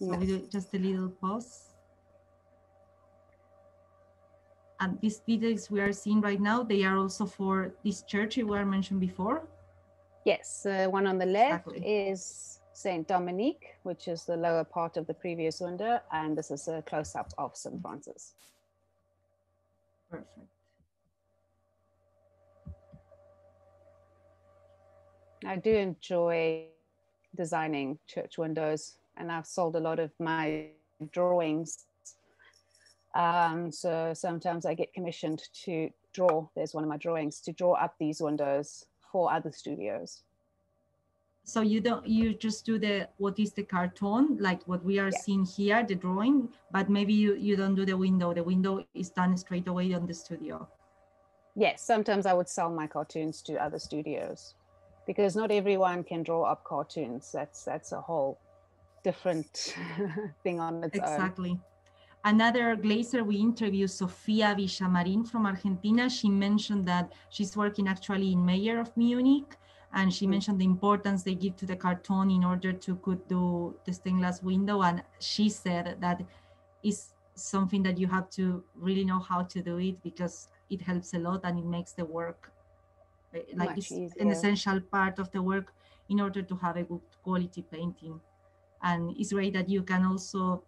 Speaker 1: So no. we do just a little pause. And these details we are seeing right now, they are also for this church you were mentioned before.
Speaker 2: Yes, the uh, one on the left exactly. is Saint Dominique, which is the lower part of the previous window, and this is a close-up of St. Francis.
Speaker 1: Perfect.
Speaker 2: I do enjoy designing church windows, and I've sold a lot of my drawings um, so sometimes I get commissioned to draw, there's one of my drawings, to draw up these windows for other studios.
Speaker 1: So you don't, you just do the, what is the cartoon, like what we are yeah. seeing here, the drawing, but maybe you, you don't do the window. The window is done straight away on the studio.
Speaker 2: Yes, sometimes I would sell my cartoons to other studios because not everyone can draw up cartoons. That's, that's a whole different thing on its
Speaker 1: exactly.
Speaker 2: own.
Speaker 1: Exactly. Another glazer we interviewed, Sofia Villamarin from Argentina, she mentioned that she's working actually in Mayer of Munich, and she mm. mentioned the importance they give to the carton in order to could do the stained glass window. And she said that is something that you have to really know how to do it because it helps a lot and it makes the work eh, like Much it's easier. an essential part of the work in order to have a good quality painting. And it's great that you can also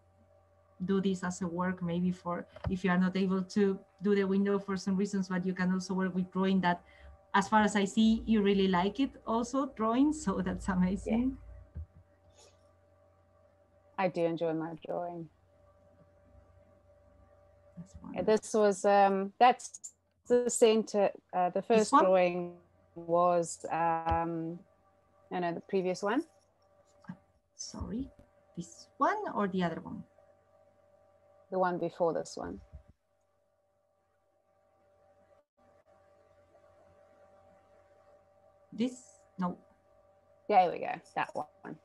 Speaker 1: do this as a work maybe for if you are not able to do the window for some reasons but you can also work with drawing that as far as i see you really like it also drawing so that's amazing. Yeah.
Speaker 2: i do enjoy my drawing. Yeah, this was um that's the center uh, the first drawing was um I know the previous one.
Speaker 1: Sorry this one or the other one
Speaker 2: the one before this one.
Speaker 1: This, no.
Speaker 2: There we go, that one.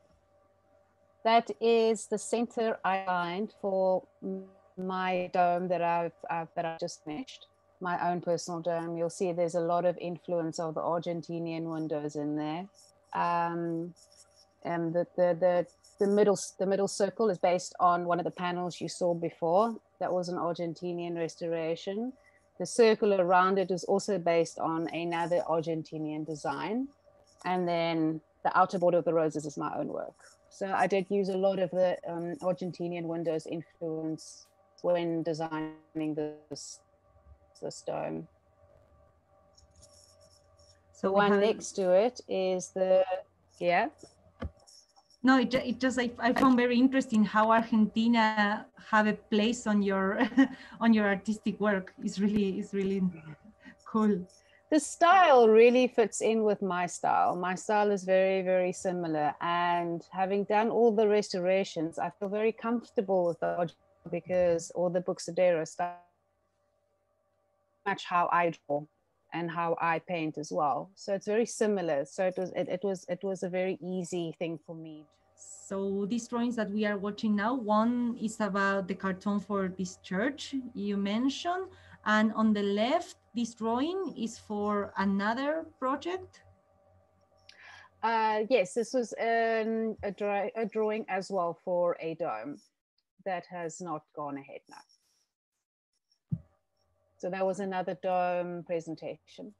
Speaker 2: That is the center I lined for my dome that I've, I've that I just finished, my own personal dome. You'll see there's a lot of influence of the Argentinian windows in there. Um, and the, the, the the middle the middle circle is based on one of the panels you saw before. That was an Argentinian restoration. The circle around it is also based on another Argentinian design. And then the outer border of the roses is my own work. So I did use a lot of the um, Argentinian windows influence when designing this, this dome. So the one next to it is the, yeah
Speaker 1: no, it, it just I, I found very interesting how Argentina have a place on your on your artistic work. It's really it's really cool.
Speaker 2: The style really fits in with my style. My style is very very similar, and having done all the restorations, I feel very comfortable with the because all the Buxadero style match how I draw and how I paint as well. So it's very similar. So it was it, it was it was a very easy thing for me.
Speaker 1: So these drawings that we are watching now, one is about the cartoon for this church you mentioned, and on the left, this drawing is for another project.
Speaker 2: Uh, yes, this was um, a, a drawing as well for a dome that has not gone ahead now. So that was another dome presentation.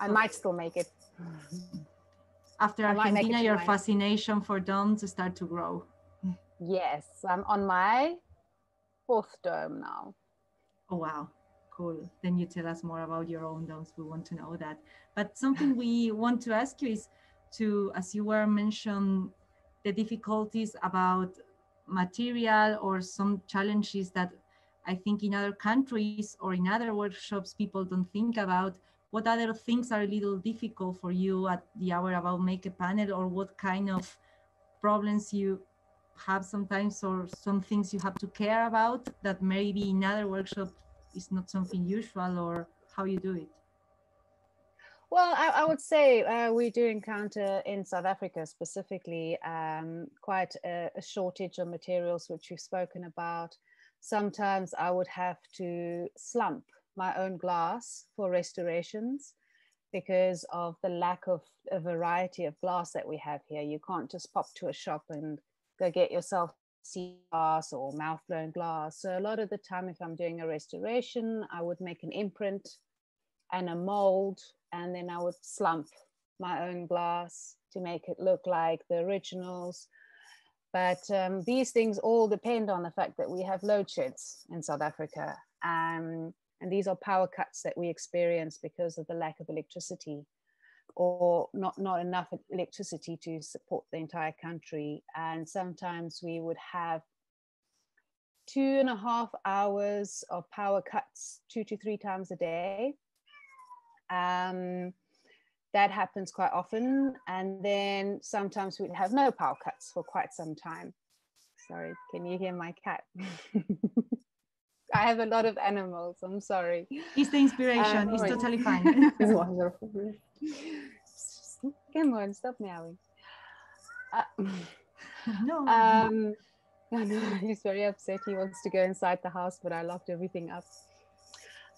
Speaker 2: I might still make it.
Speaker 1: After Argentina, your fascination for domes start to grow.
Speaker 2: Yes, I'm on my fourth dome now.
Speaker 1: Oh, wow. Cool. Then you tell us more about your own dams. We want to know that. But something we want to ask you is to, as you were mentioned, the difficulties about material or some challenges that I think in other countries or in other workshops people don't think about. What other things are a little difficult for you at the hour about make a panel or what kind of problems you have sometimes or some things you have to care about that maybe in other workshops is not something usual or how you do it?
Speaker 2: Well, I, I would say uh, we do encounter in South Africa specifically um, quite a, a, shortage of materials, which we've spoken about. Sometimes I would have to slump my own glass for restorations because of the lack of a variety of glass that we have here. You can't just pop to a shop and go get yourself sea glass or mouth blown glass. So a lot of the time, if I'm doing a restoration, I would make an imprint and a mold, and then I would slump my own glass to make it look like the originals. But um, these things all depend on the fact that we have load sheds in South Africa. Um, and these are power cuts that we experience because of the lack of electricity or not, not enough electricity to support the entire country. And sometimes we would have two and a half hours of power cuts two to three times a day. Um, that happens quite often. And then sometimes we'd have no power cuts for quite some time. Sorry, can you hear my cat? I have a lot of animals. I'm sorry.
Speaker 1: It's the inspiration. Um, it's totally fine.
Speaker 3: it's wonderful.
Speaker 2: Come on, stop meowing. Uh,
Speaker 1: no.
Speaker 2: Um, no, no, he's very upset. He wants to go inside the house, but I locked everything up.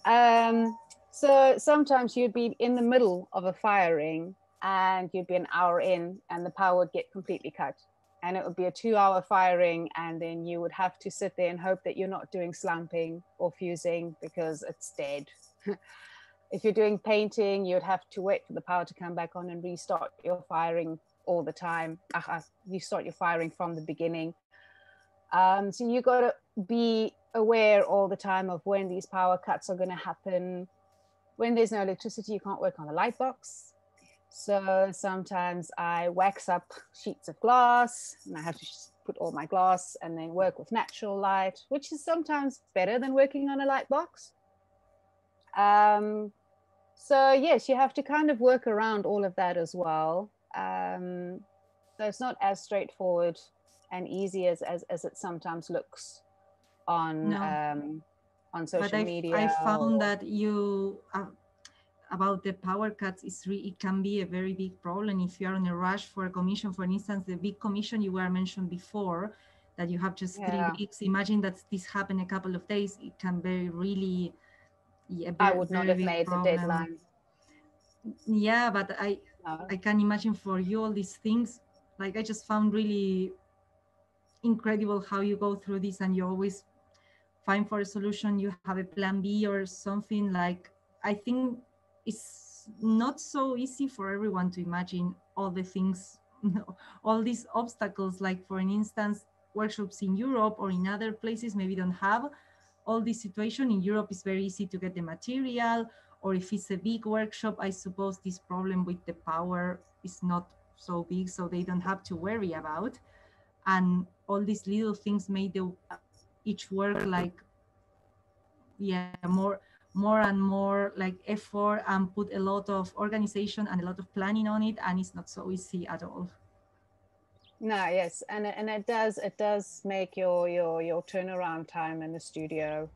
Speaker 2: Um, so sometimes you'd be in the middle of a firing and you'd be an hour in and the power would get completely cut. And it would be a two hour firing and then you would have to sit there and hope that you're not doing slumping or fusing because it's dead. If you're doing painting you'd have to wait for the power to come back on and restart your firing all the time. You start your firing from the beginning. Um, so you've got to be aware all the time of when these power cuts are going to happen when there's no electricity you can't work on the light box so sometimes I wax up sheets of glass and I have to put all my glass and then work with natural light, which is sometimes better than working on a light box. Um, so yes, you have to kind of work around all of that as well. Um, so it's not as straightforward and easy as, as, as it sometimes looks on no. um, on social
Speaker 1: but I,
Speaker 2: media.
Speaker 1: I found or... that you uh, about the power cuts is re- it can be a very big problem if you are in a rush for a commission. For instance, the big commission you were mentioned before, that you have just yeah. three weeks. Imagine that this happened a couple of days. It can be really.
Speaker 2: Yeah, I would not have made problem. the deadline.
Speaker 1: Yeah, but I no. I can imagine for you all these things. Like I just found really incredible how you go through this and you always find for a solution. You have a plan B or something like. I think it's not so easy for everyone to imagine all the things, all these obstacles. Like for an instance, workshops in Europe or in other places maybe don't have all this situation. In Europe, it's very easy to get the material, or if it's a big workshop, I suppose this problem with the power is not so big, so they don't have to worry about. And all these little things made the each work like yeah more more and more like effort and put a lot of organization and a lot of planning on it and it's not so easy at all.
Speaker 2: No yes and and it does it does make your your your turnaround time in the studio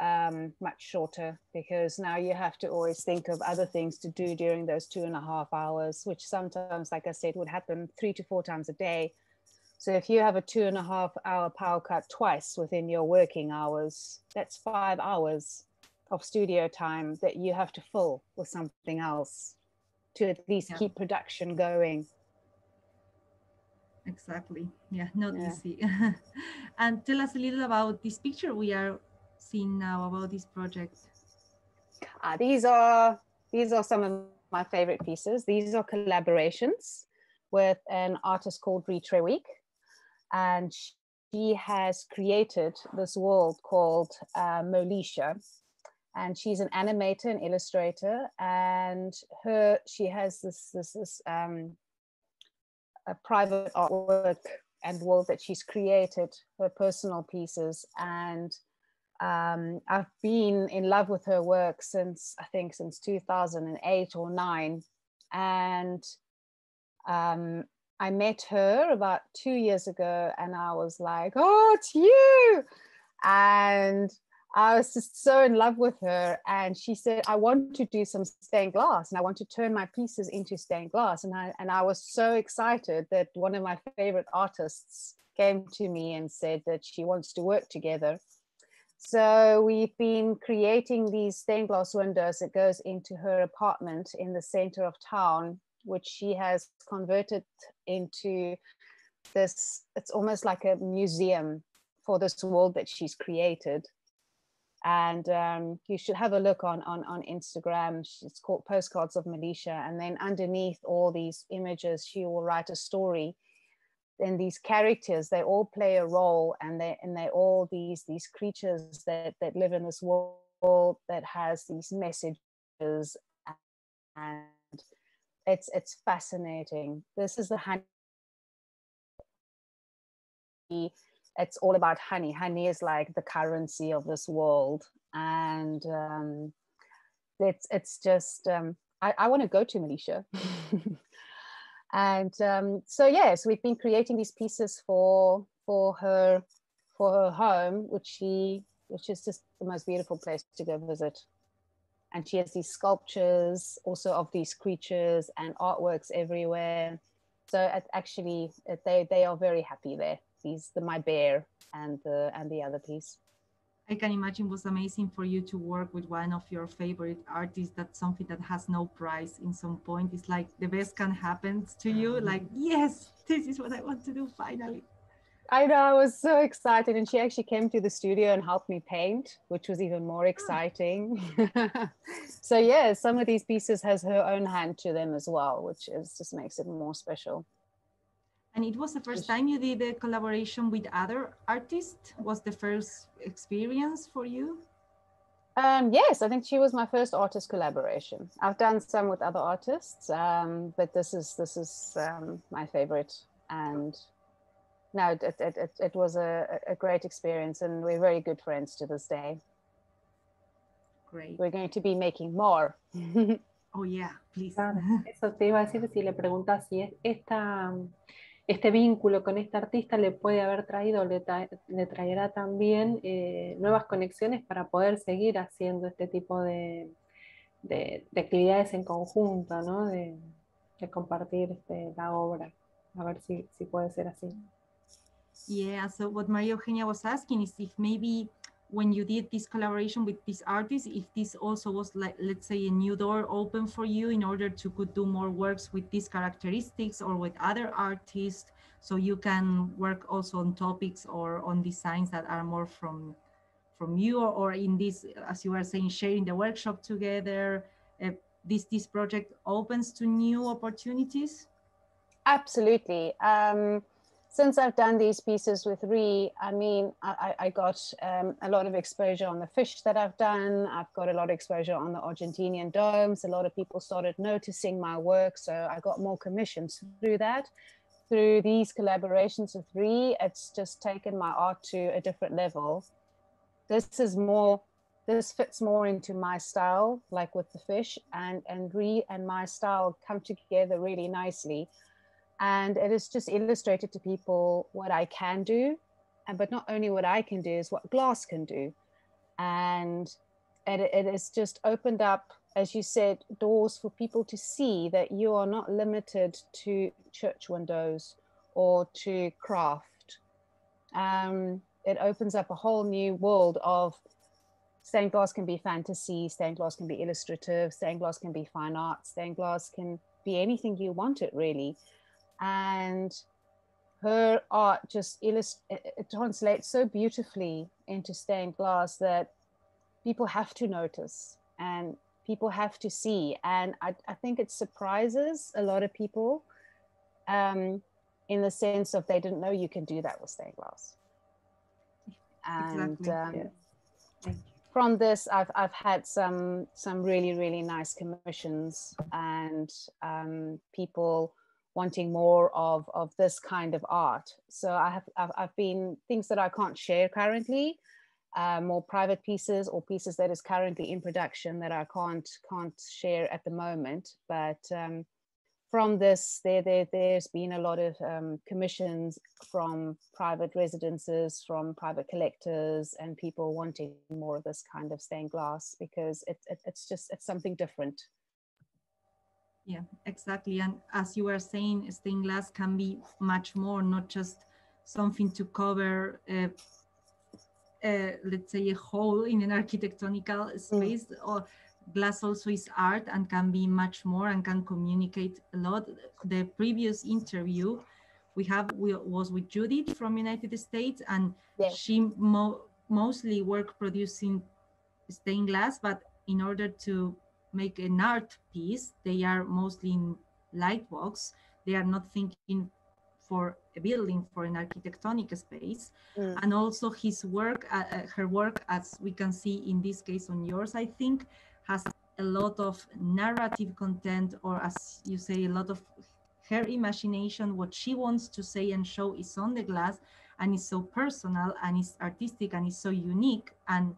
Speaker 2: um, much shorter because now you have to always think of other things to do during those two and a half hours which sometimes like i said would happen three to four times a day so if you have a two and a half hour power cut twice within your working hours that's five hours of studio time that you have to fill with something else to at least yeah. keep production going.
Speaker 1: Exactly. Yeah not yeah. easy. And tell us a little about this picture we are seeing now about this project.
Speaker 2: Uh, these are these are some of my favorite pieces. These are collaborations with an artist called Week, and she has created this world called uh, Molisha and she's an animator and illustrator. And her she has this this this um, a private artwork and world that she's created, her personal pieces, and um, I've been in love with her work since I think since 2008 or nine, and um, I met her about two years ago, and I was like, "Oh, it's you!" and I was just so in love with her. And she said, I want to do some stained glass and I want to turn my pieces into stained glass. And I, and I was so excited that one of my favorite artists came to me and said that she wants to work together. So we've been creating these stained glass windows that goes into her apartment in the center of town, which she has converted into this, it's almost like a museum for this world that she's created. And um, you should have a look on, on on instagram. It's called postcards of Malisha and then underneath all these images she will write a story. And these characters they all play a role and they and they all these these creatures that that live in this world that has these messages. And it's it's fascinating this is the honey it's all about honey. Honey is like the currency of this world, and um, it's it's just um, I, I want to go to Malaysia. and um, so yes, we've been creating these pieces for for her for her home, which she which is just the most beautiful place to go visit. And she has these sculptures also of these creatures and artworks everywhere. So actually, they they are very happy there these the my bear and the and the other piece
Speaker 1: I can imagine it was amazing for you to work with one of your favorite artists. That's something that has no price in some point. It's like the best can happen to you. Mm-hmm. Like, yes, this is what I want to do finally.
Speaker 2: I know, I was so excited. And she actually came to the studio and helped me paint, which was even more exciting. so yeah, some of these pieces has her own hand to them as well, which is just makes it more special.
Speaker 1: And it was the first time you did a collaboration with other artists? Was the first experience for you?
Speaker 2: Um, yes, I think she was my first artist collaboration. I've done some with other artists, um, but this is this is um, my favorite. And no, it, it, it, it was a, a great experience, and we're very good friends to this day.
Speaker 1: Great.
Speaker 2: We're going to be making more.
Speaker 1: oh yeah, please.
Speaker 3: Eso te iba a decir si le preguntas si es esta este vínculo con este artista le puede haber traído, le, le traerá también eh, nuevas conexiones para poder seguir haciendo este tipo de, de, actividades en conjunto, ¿no? de, de compartir este, la obra. A ver si, si puede ser así.
Speaker 1: Yeah, so what Maria Eugenia was asking is if maybe when you did this collaboration with this artist, if this also was like, let's say a new door open for you in order to could do more works with these characteristics or with other artists, so you can work also on topics or on designs that are more from from you or, in this, as you were saying, sharing the workshop together. Uh, this this project opens to new opportunities.
Speaker 2: Absolutely. Um, since I've done these pieces with Ree, I mean, I, I got um, a lot of exposure on the fish that I've done. I've got a lot of exposure on the Argentinian domes. A lot of people started noticing my work. So I got more commissions through that. Through these collaborations with Ree, it's just taken my art to a different level. This is more, this fits more into my style, like with the fish, and, and Ree and my style come together really nicely and it is just illustrated to people what I can do, and but not only what I can do is what glass can do, and it, it has just opened up, as you said, doors for people to see that you are not limited to church windows or to craft. Um, it opens up a whole new world of stained glass can be fantasy, stained glass can be illustrative, stained glass can be fine art, stained glass can be anything you want it really and her art just illust- it translates so beautifully into stained glass that people have to notice and people have to see and i, I think it surprises a lot of people um, in the sense of they didn't know you can do that with stained glass and
Speaker 1: exactly.
Speaker 2: um, yeah. from this, I've, I've had some some really really nice commissions and um, people wanting more of of this kind of art. So I have I've, I've been things that I can't share currently, uh, more private pieces or pieces that is currently in production that I can't can't share at the moment. But um, from this, there, there, there's been a lot of um, commissions from private residences, from private collectors, and people wanting more of this kind of stained glass because it, it, it's just it's something different.
Speaker 1: Yeah, exactly. And as you were saying, stained glass can be much more, not just something to cover, uh, uh, let's say, a hole in an architectonical mm. space, mm. or glass also is art and can be much more and can communicate a lot. The previous interview we have we, was with Judith from United States, and yes. she mo mostly work producing stained glass, but in order to make an art piece, they are mostly in light box. They are not thinking for a building for an architectonic space mm. and also his work uh, uh, her work as we can see in this case on yours i think has a lot of narrative content or as you say a lot of her imagination what she wants to say and show is on the glass and is so personal and is artistic and is so unique and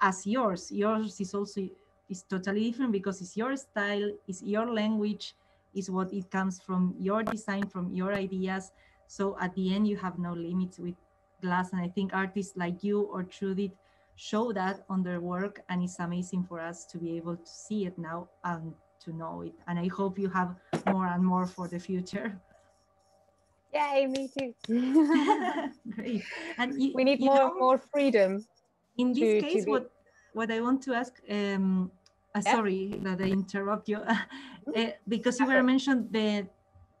Speaker 1: as yours yours is also is totally different because it's your style it's your language is what it comes from your design from your ideas. So at the end you have no limits with glass. And i think artists like you or Judith show that on their work and it's amazing for us to be able to see it now and to know it. And i hope you have more and more for the future.
Speaker 2: Yay me too.
Speaker 1: Great.
Speaker 2: And you, we need more know, more freedom
Speaker 1: in this to, case to what what i want to ask um uh, sorry that i interrupt you uh, because you were mentioned the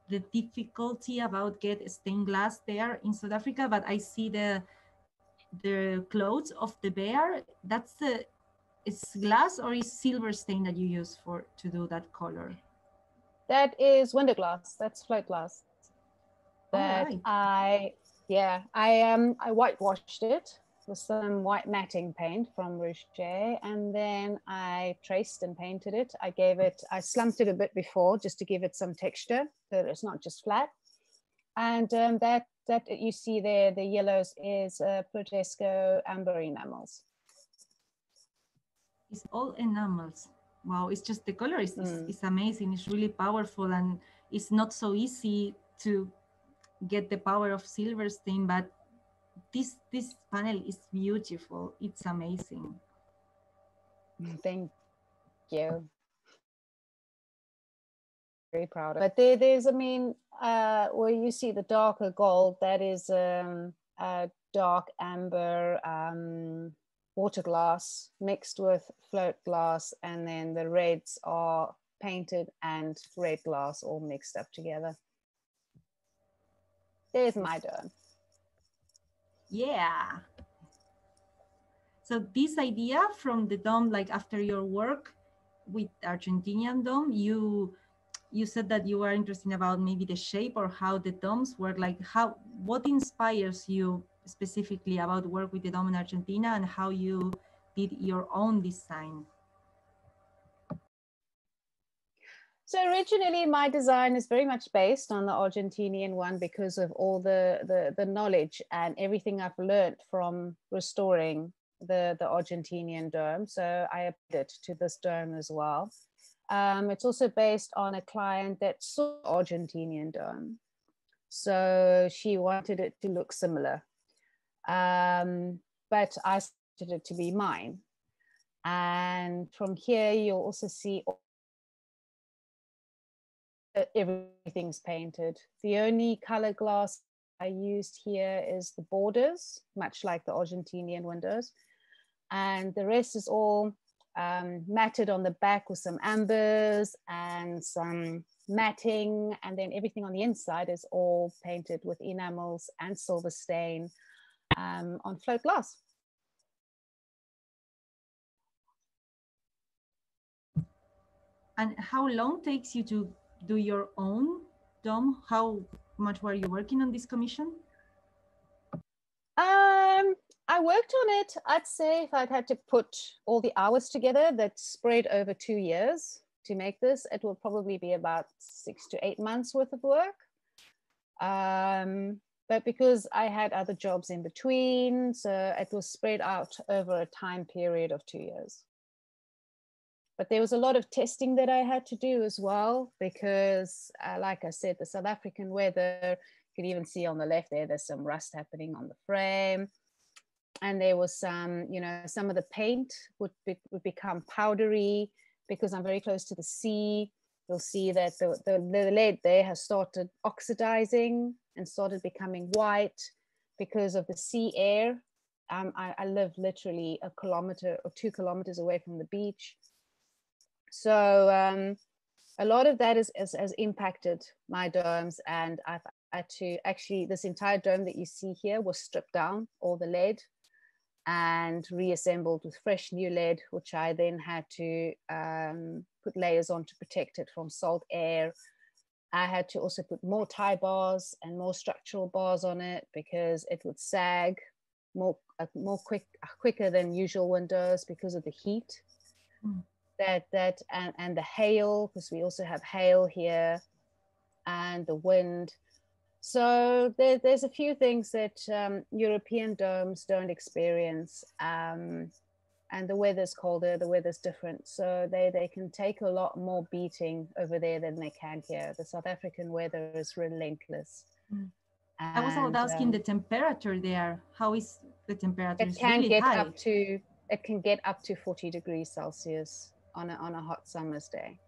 Speaker 1: the difficulty about get stained glass there in south africa but i see the the clothes of the bear, that's the, it's glass or is silver stain that you use for to do that color?
Speaker 2: That is window glass. That's float glass. That right. I, yeah, I um I whitewashed it with some white matting paint from Reusche, and then I traced and painted it. I gave it, I slumped it a bit before just to give it some texture, so that it's not just flat. And um, that that you see there, the yellows is uh, Plutesco amber enamels.
Speaker 1: It's all enamels. Wow, it's just the color is, mm. is, amazing. It's really powerful and it's not so easy to get the power of silver stain, but this this panel is beautiful. It's amazing.
Speaker 2: Thank you very proud of. But there, there's, I mean, uh, where you see the darker gold, that is um, dark amber um, water glass mixed with float glass, and then the reds are painted and red glass all mixed up together. There's my dome.
Speaker 1: Yeah. So this idea from the dome, like after your work with Argentinian dome, you you said that you were interested about maybe the shape or how the domes work like how what inspires you specifically about work with the dome in argentina and how you did your own design
Speaker 2: so originally my design is very much based on the argentinian one because of all the the, the knowledge and everything i've learned from restoring the the argentinian dome so i applied it to this dome as well um, it's also based on a client that saw Argentinian dome. So she wanted it to look similar. Um, but I wanted it to be mine. And from here, you'll also see everything's painted. The only color glass I used here is the borders, much like the Argentinian windows. And the rest is all um, matted on the back with some ambers and some matting and then everything on the inside is all painted with enamels and silver stain um, on float glass.
Speaker 1: And how long takes you to do your own dome? How much were you working on this commission?
Speaker 2: Um, I worked on it. I'd say if I'd had to put all the hours together that spread over two years to make this, it will probably be about six to eight months worth of work. Um, but because I had other jobs in between, so it was spread out over a time period of two years. But there was a lot of testing that I had to do as well, because, uh, like I said, the South African weather, you can even see on the left there, there's some rust happening on the frame. And there was some, you know, some of the paint would, be, would become powdery because I'm very close to the sea you'll see that the, the, the lead there has started oxidizing and started becoming white because of the sea air. Um, I, I, live literally a kilometer or two kilometers away from the beach. So um, a lot of that is, is, has impacted my domes and I've had to actually, this entire dome that you see here was stripped down, all the lead and reassembled with fresh new lead, which I then had to um, put layers on to protect it from salt air. I had to also put more tie bars and more structural bars on it because it would sag more uh, more quick quicker than usual windows because of the heat. Mm. That that and, and the hail because we also have hail here, and the wind so there, there's a few things that um, European domes don't experience. Um, and the weather's colder, the weather's different. So they, they can take a lot more beating over there than they can here. The South African weather is relentless.
Speaker 1: Mm. I was asking um, the temperature there. How is the temperature?
Speaker 2: It can
Speaker 1: really
Speaker 2: get
Speaker 1: high.
Speaker 2: up to it can get up to 40 degrees Celsius on a, on a hot summer's day.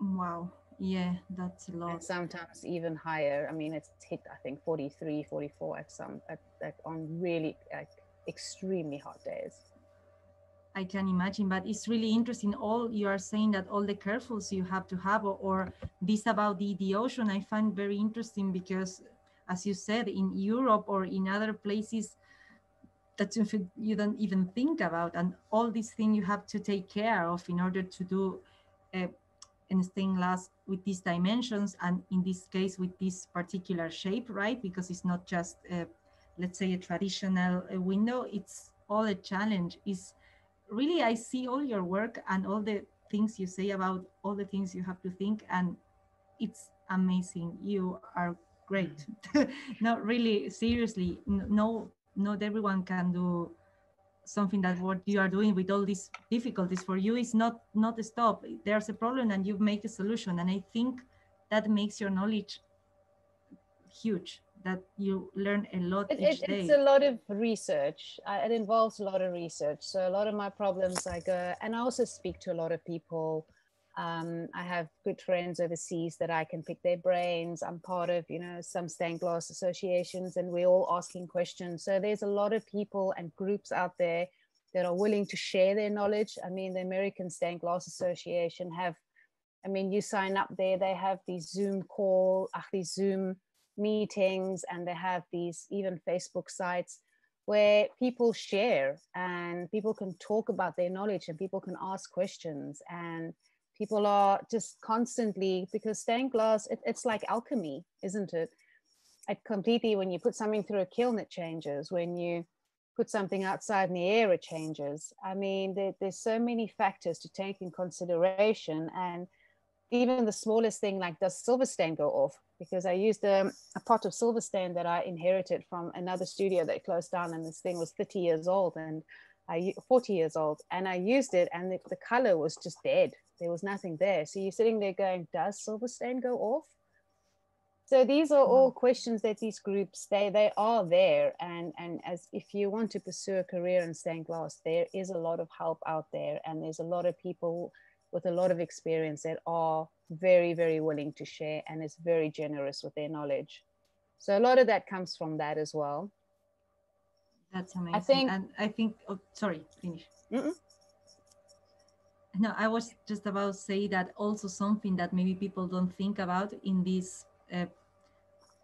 Speaker 1: Wow. Yeah, that's a lot.
Speaker 2: And sometimes even higher. I mean, it's hit, I think, 43, 44 at some, at, at on really like, extremely hot days.
Speaker 1: I can imagine, but it's really interesting. All you are saying that all the carefuls you have to have, or, or this about the, the ocean, I find very interesting because, as you said, in Europe or in other places, that you don't even think about, and all these things you have to take care of in order to do uh, and stained glass with these dimensions and in this case with this particular shape, right? Because it's not just, a, let's say, a traditional a window, it's all a challenge. Is really, I see all your work and all the things you say about all the things you have to think and it's amazing. You are great. Mm-hmm. no, really, seriously, no, not everyone can do something that what you are doing with all these difficulties. For you is not not a stop. There's a problem and you make a solution. And i think that makes your knowledge huge that you learn a lot
Speaker 2: it,
Speaker 1: each
Speaker 2: it,
Speaker 1: day.
Speaker 2: it's a lot of research. It involves a lot of research. So a lot of my problems i go and i also speak to a lot of people um, I have good friends overseas that I can pick their brains. I'm part of, you know, some stained glass associations, and we're all asking questions. So there's a lot of people and groups out there that are willing to share their knowledge. I mean, the American Stained Glass Association have, I mean, you sign up there, they have these Zoom call, uh, these Zoom meetings, and they have these even Facebook sites where people share and people can talk about their knowledge and people can ask questions and people are just constantly because stained glass it, it's like alchemy isn't it? It completely when you put something through a kiln it changes. When you put something outside in the air it changes. I mean there, there's so many factors to take in consideration. And even the smallest thing like does silver stain go off? Because i used a, a pot of silver stain that i inherited from another studio that closed down and this thing was 30 years old and I 40 years old. And I used it and the, the color was just dead there was nothing there. So you're sitting there going, does silver stain go off? So these are all questions that these groups they they are there, and and as if you want to pursue a career in stained glass, there is a lot of help out there, and there's a lot of people with a lot of experience that are very very willing to share and is very generous with their knowledge. So a lot of that comes from that as well.
Speaker 1: That's amazing. I think, and I think. Oh, sorry, finish. Mm -mm. No, I was just about to say that also something that maybe people don't think about in this uh,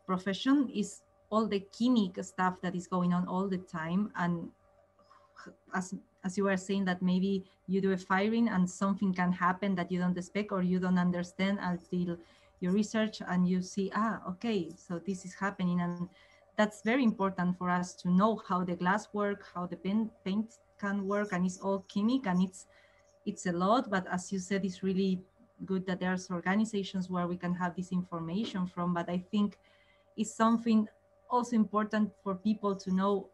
Speaker 1: profession is all the chemic stuff that is going on all the time. And as, as you were saying that maybe you do a firing and something can happen that you don't expect or you don't understand until you research and you see, ah, okay, so this is happening. And that's very important for us to know how the glass work, how the paint, paint can work, and it's all chemic and it's it's a lot. But as you said, it's really good that there's organizations where we can have this information from. But I think it's something also important for people to know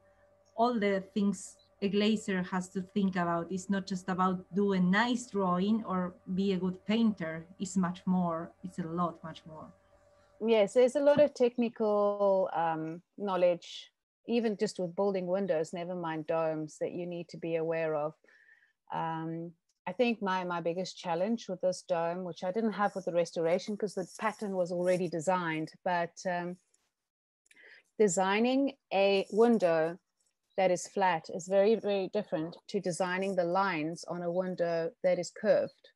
Speaker 1: all the things a glazer has to think about. It's not just about do a nice drawing or be a good painter. It's much more. It's a lot, much more.
Speaker 2: Yes, there's a lot of technical um, knowledge, even just with building windows, never mind domes, that you need to be aware of. Um, I think my, my biggest challenge with this dome, which I didn't have with the restoration because the pattern was already designed, but um, designing a window that is flat is very, very different to designing the lines on a window that is curved.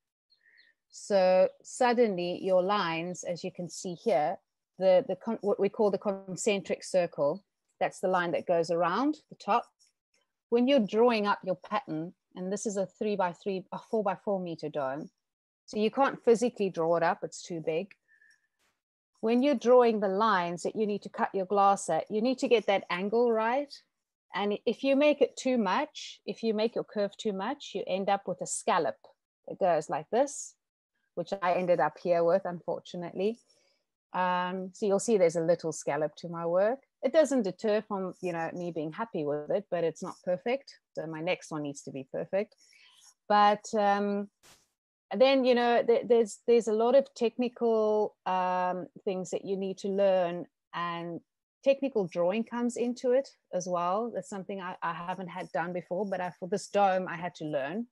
Speaker 2: So suddenly your lines, as you can see here, the, the what we call the concentric circle, that's the line that goes around the top. When you're drawing up your pattern, and this is a three by three, a four by four meter dome, so you can't physically draw it up, it's too big. When you're drawing the lines that you need to cut your glass at, you need to get that angle right and if you make it too much, if you make your curve too much, you end up with a scallop that goes like this, which I ended up here with, unfortunately. Um, so you'll see there's a little scallop to my work. It doesn't deter from, you know, me being happy with it, but it's not perfect. So my next one needs to be perfect. But um, then, you know, th there's there's a lot of technical um, things that you need to learn and technical drawing comes into it as well. That's something I, I haven't had done before, but I, for this dome, I had to learn.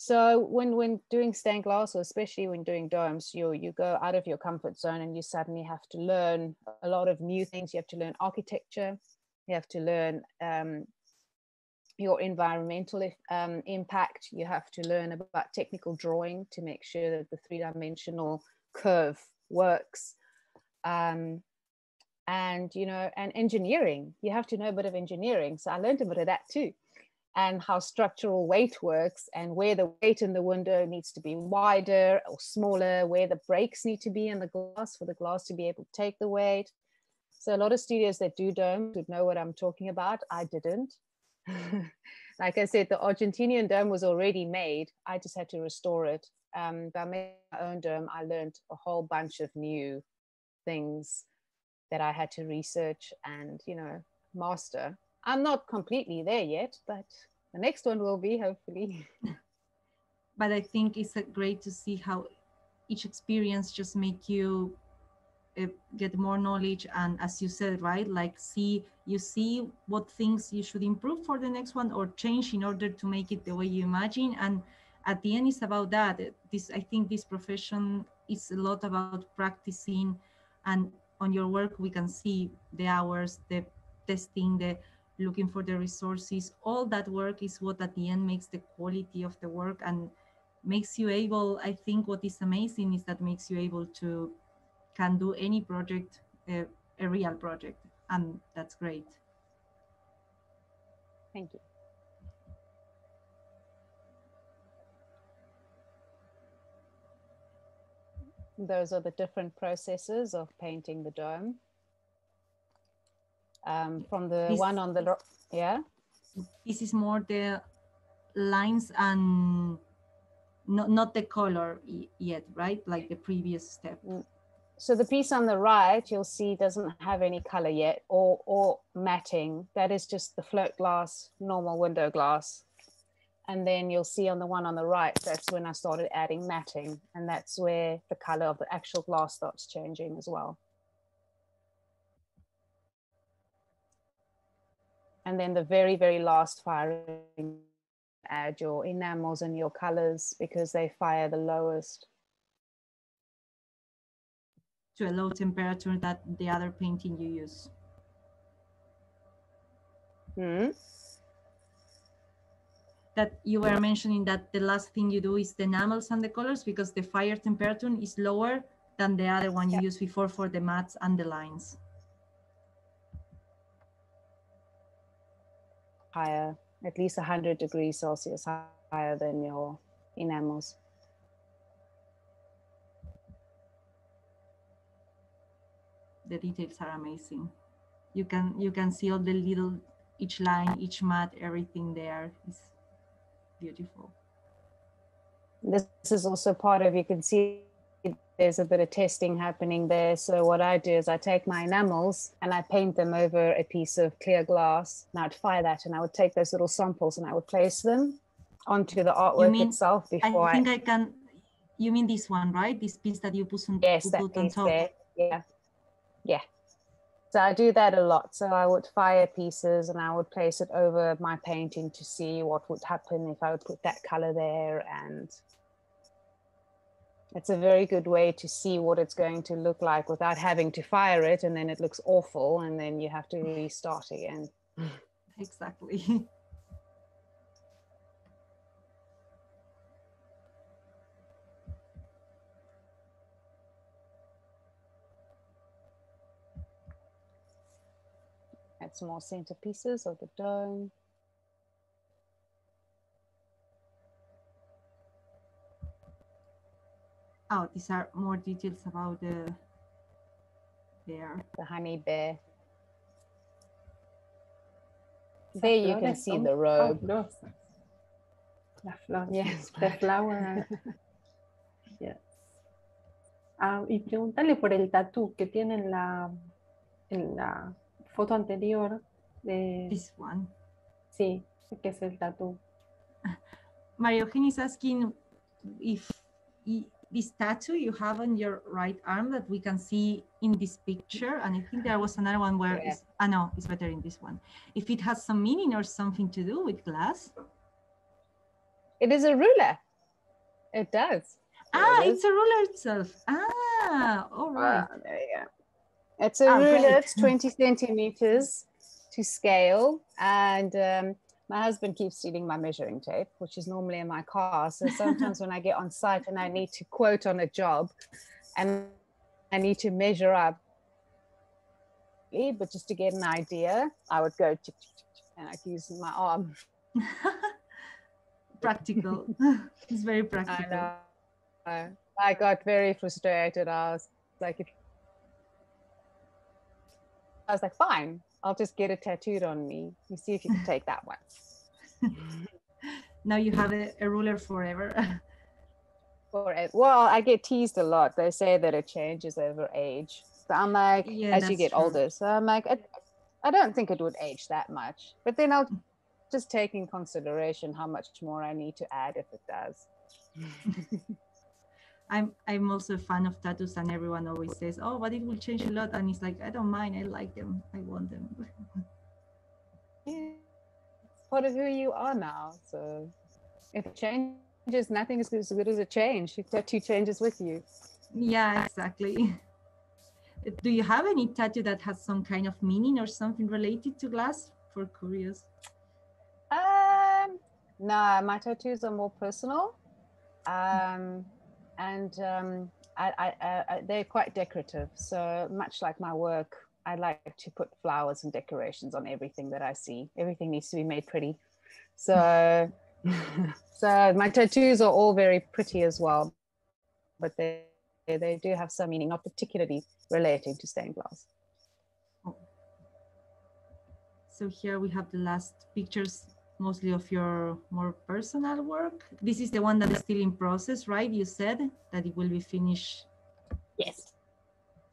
Speaker 2: So when when doing stained glass, or especially when doing domes, you you go out of your comfort zone and you suddenly have to learn a lot of new things. You have to learn architecture. You have to learn um, your environmental um, impact. You have to learn about technical drawing to make sure that the three dimensional curve works. Um, and you know and engineering you have to know a bit of engineering so i learned a bit of that too and how structural weight works and where the weight in the window needs to be wider or smaller where the breaks need to be in the glass for the glass to be able to take the weight. So a lot of studios that do domes would know what i'm talking about. I didn't. Like i said the argentinian dome was already made. I just had to restore it. Um, by making my own dome. I learned a whole bunch of new things that I had to research and, you know, master. I'm not completely there yet, but the next one will be hopefully.
Speaker 1: but I think it's great to see how each experience just make you uh, get more knowledge and as you said right like see you see what things you should improve for the next one or change in order to make it the way you imagine and at the end it's about that this i think this profession is a lot about practicing and on your work we can see the hours the testing the looking for the resources. All that work is what at the end makes the quality of the work and makes you able i think what is amazing is that makes you able to can do any project uh, a real project and that's great.
Speaker 2: Thank you. Those are the different processes of painting the dome. Um, from the this, one on the, yeah?
Speaker 1: This is more the lines and not, not the color yet, right? Like the previous step. Mm.
Speaker 2: So the piece on the right, you'll see doesn't have any color yet or, or matting. That is just the float glass, normal window glass. And then you'll see on the one on the right, that's when I started adding matting. And that's where the color of the actual glass starts changing as well. And then the very, very last firing, add your enamels and your colors because they fire the lowest.
Speaker 1: To a low temperature that the other painting you use.
Speaker 2: Hmm
Speaker 1: that you were mentioning that the last thing you do is the enamels and the colors because the fire temperature is lower than the other one you yeah. used before for the mats and the lines.
Speaker 2: Higher, at least 100 degrees Celsius higher than your enamels.
Speaker 1: The details are amazing. you can you can see all the little each line, each mat, everything there is beautiful.
Speaker 2: This is also part of you can see there's a bit of testing happening there. So what I do is I take my enamels and I paint them over a piece of clear glass. And I'd fire that and I would take those little samples and I would place them onto the artwork
Speaker 1: mean-
Speaker 2: itself before
Speaker 1: I
Speaker 2: I,
Speaker 1: think I can. You mean this one, right? This piece that you put on,
Speaker 2: yes, that
Speaker 1: put on
Speaker 2: piece
Speaker 1: top.
Speaker 2: there. Yeah. Yeah. So I do that a lot. So I would fire pieces and I would place it over my painting to see what would happen if I would put that color there. And it's a very good way to see what it's going to look like without having to fire it and then it looks awful and then you have to restart again.
Speaker 1: Exactly.
Speaker 2: Add some more centerpieces of the dome.
Speaker 1: Oh, these are more details about the bear.
Speaker 2: the honey bear. There you can see the robe.
Speaker 3: Las flores.
Speaker 2: Yes.
Speaker 3: The flower. Yes. Ah, y preguntarle por el tatú que tiene en la, en la foto anterior. De,
Speaker 1: This one.
Speaker 3: sí, que es el tatú.
Speaker 1: Mario Eugenia is asking if i- this tattoo you have on your right arm that we can see in this picture, and I think there was another one where,
Speaker 2: Yeah.
Speaker 1: ah no, it's better in this one. If it has some meaning or something to do with glass.
Speaker 2: It is a ruler. It does.
Speaker 1: Ah,
Speaker 2: it
Speaker 1: it's a ruler itself. Ah, all right.
Speaker 2: Ah, there you go. It's a
Speaker 1: Ah,
Speaker 2: ruler,
Speaker 1: great.
Speaker 2: it's 20 centimeters to scale. And um, my husband keeps stealing my measuring tape, which is normally in my car. So sometimes when I get on site and I need to quote on a job and I need to measure up, but just to get an idea, I would go and I'd use my arm.
Speaker 1: practical. it's very practical.
Speaker 2: I- I got very frustrated. I was like, I was like, fine, I'll just get it tattooed on me. You see if you can take that one.
Speaker 1: Now you have a, a ruler forever.
Speaker 2: Well, I get teased a lot. They say that it changes over age. So I'm like,
Speaker 1: Yeah,
Speaker 2: as you get
Speaker 1: true.
Speaker 2: older. So I'm like, I, I don't think it would age that much. But then I'll just take in consideration how much more I need to add if it does.
Speaker 1: I'm I'm also a fan of tattoos, and everyone always says, "Oh, but it will change a lot." And it's like, I don't mind. I like them. I want them.
Speaker 2: Yeah, it's part of who you are now. So if it changes, nothing is as good as a change. If tattoo changes with you.
Speaker 1: yeah, exactly. Do you have any tattoo that has some kind of meaning or something related to glass? For curious.
Speaker 2: Um, no, my tattoos are more personal, um, and um, I, I, I, they're quite decorative. So much like my work, I like to put flowers and decorations on everything that I see. Everything needs to be made pretty. So, so my tattoos are all very pretty as well, but they they do have some meaning, not particularly relating to stained glass.
Speaker 1: So here we have the last pictures, mostly of your more personal work. This is the one that is still in process, right? You said that it will be finished
Speaker 2: Yes.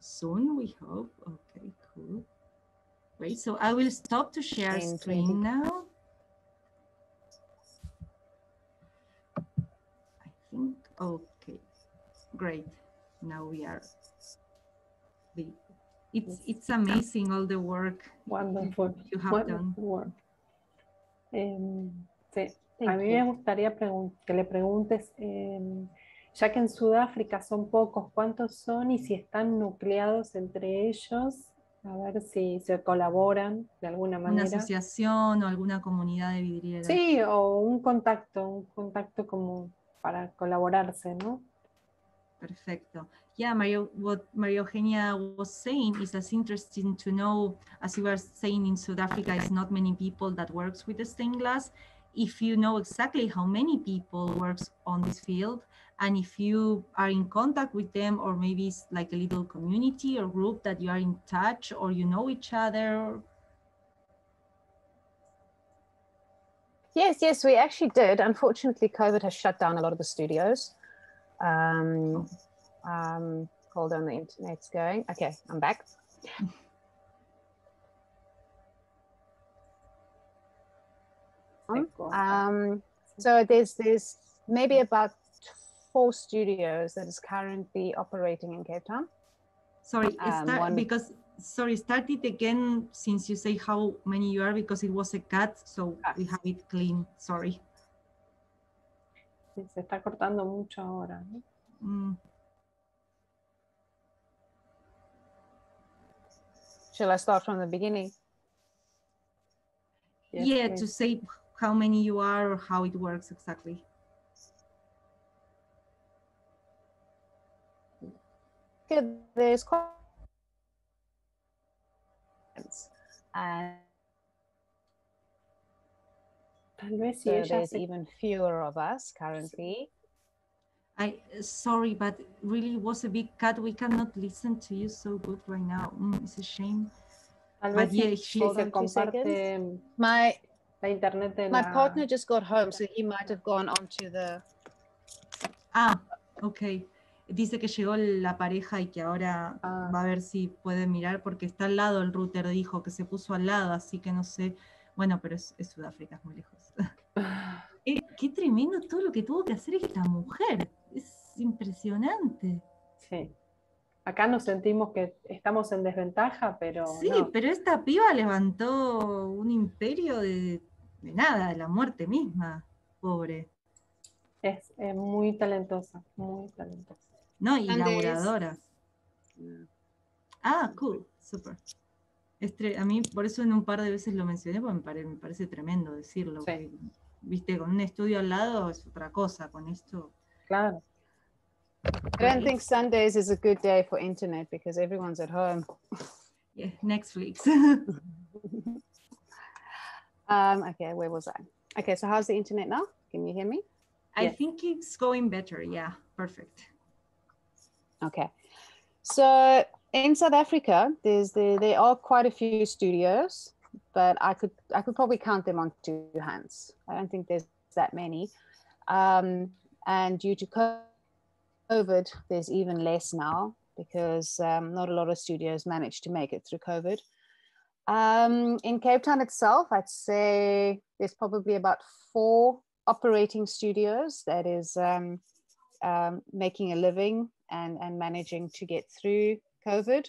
Speaker 1: soon, we hope. Okay, cool. Great. So I will stop to share screen
Speaker 2: 20
Speaker 1: now. I think, okay, great. Now we are, the, it's, it's amazing all the work
Speaker 3: Wonderful.
Speaker 1: you have
Speaker 3: Wonderful
Speaker 1: done.
Speaker 3: work. Em, sí, a mí me gustaría que le preguntes, em, ya que en Sudáfrica son pocos, ¿cuántos son y si están nucleados entre ellos? A ver si se colaboran de alguna
Speaker 1: Una
Speaker 3: manera.
Speaker 1: asociación o alguna comunidad de vidrieras.
Speaker 3: Sí, o un contacto, un contacto como para colaborarse, ¿no?
Speaker 1: Perfecto. Yeah, Mario, what Maria Eugenia was saying is as interesting to know, as you were saying in South Africa, it's not many people that works with the stained glass. If you know exactly how many people works on this field and if you are in contact with them or maybe it's like a little community or group that you are in touch or you know each other
Speaker 2: yes yes we actually did unfortunately covid has shut down a lot of the studios um, um, hold on the internet's going okay i'm back um, so there's there's maybe about four studios that is currently operating in Cape Town.
Speaker 1: Sorry, um, start, one, because sorry, start it again since you say how many you are because it was a cut, so ah. we have it clean. Sorry.
Speaker 3: Se está cortando mucho ahora. ¿no? Mm.
Speaker 2: Shall I start from the beginning?
Speaker 1: Yes, yeah, please. to say how many you are or how it works exactly.
Speaker 2: good. There's quite and so there's even fewer of us currently.
Speaker 1: I sorry, but really was a big cut. We cannot listen to you so good right now. Mm, it's a shame.
Speaker 3: but yeah, she, comparte
Speaker 2: my
Speaker 3: la internet
Speaker 2: my la... partner just got home, so he might have gone onto the.
Speaker 1: Ah, okay. dice que llegó la pareja y que ahora ah. va a ver si puede mirar porque está al lado, el router dijo que se puso al lado, así que no sé. Bueno, pero es, Sudáfrica, es muy lejos. Eh, qué tremendo todo lo que tuvo que hacer esta mujer. Es impresionante.
Speaker 3: Sí. Acá nos sentimos que estamos en desventaja, pero.
Speaker 1: Sí, pero esta piba levantó un imperio de, de nada, de la muerte misma. Pobre.
Speaker 3: Es, es muy talentosa, muy talentosa.
Speaker 1: No, y laboradoras. Ah, cool, super. a mí por eso en un par de veces lo mencioné, porque me, parece tremendo decirlo. Viste, con un estudio al lado es otra cosa, con esto.
Speaker 3: Claro.
Speaker 2: I don't think Sundays is a good day for internet because everyone's at home.
Speaker 1: Yeah, Netflix.
Speaker 2: um, okay, where was I? Okay, so how's the internet now? Can you hear me?
Speaker 1: I yes. think it's going better. Yeah, perfect.
Speaker 2: Okay. So in South Africa, there's the, there are quite a few studios, but I could I could probably count them on two hands. I don't think there's that many. Um, and due to COVID, there's even less now because um, not a lot of studios managed to make it through COVID. Um, in Cape Town itself, I'd say there's probably about four operating studios that is um, um, making a living and, and managing to get through COVID.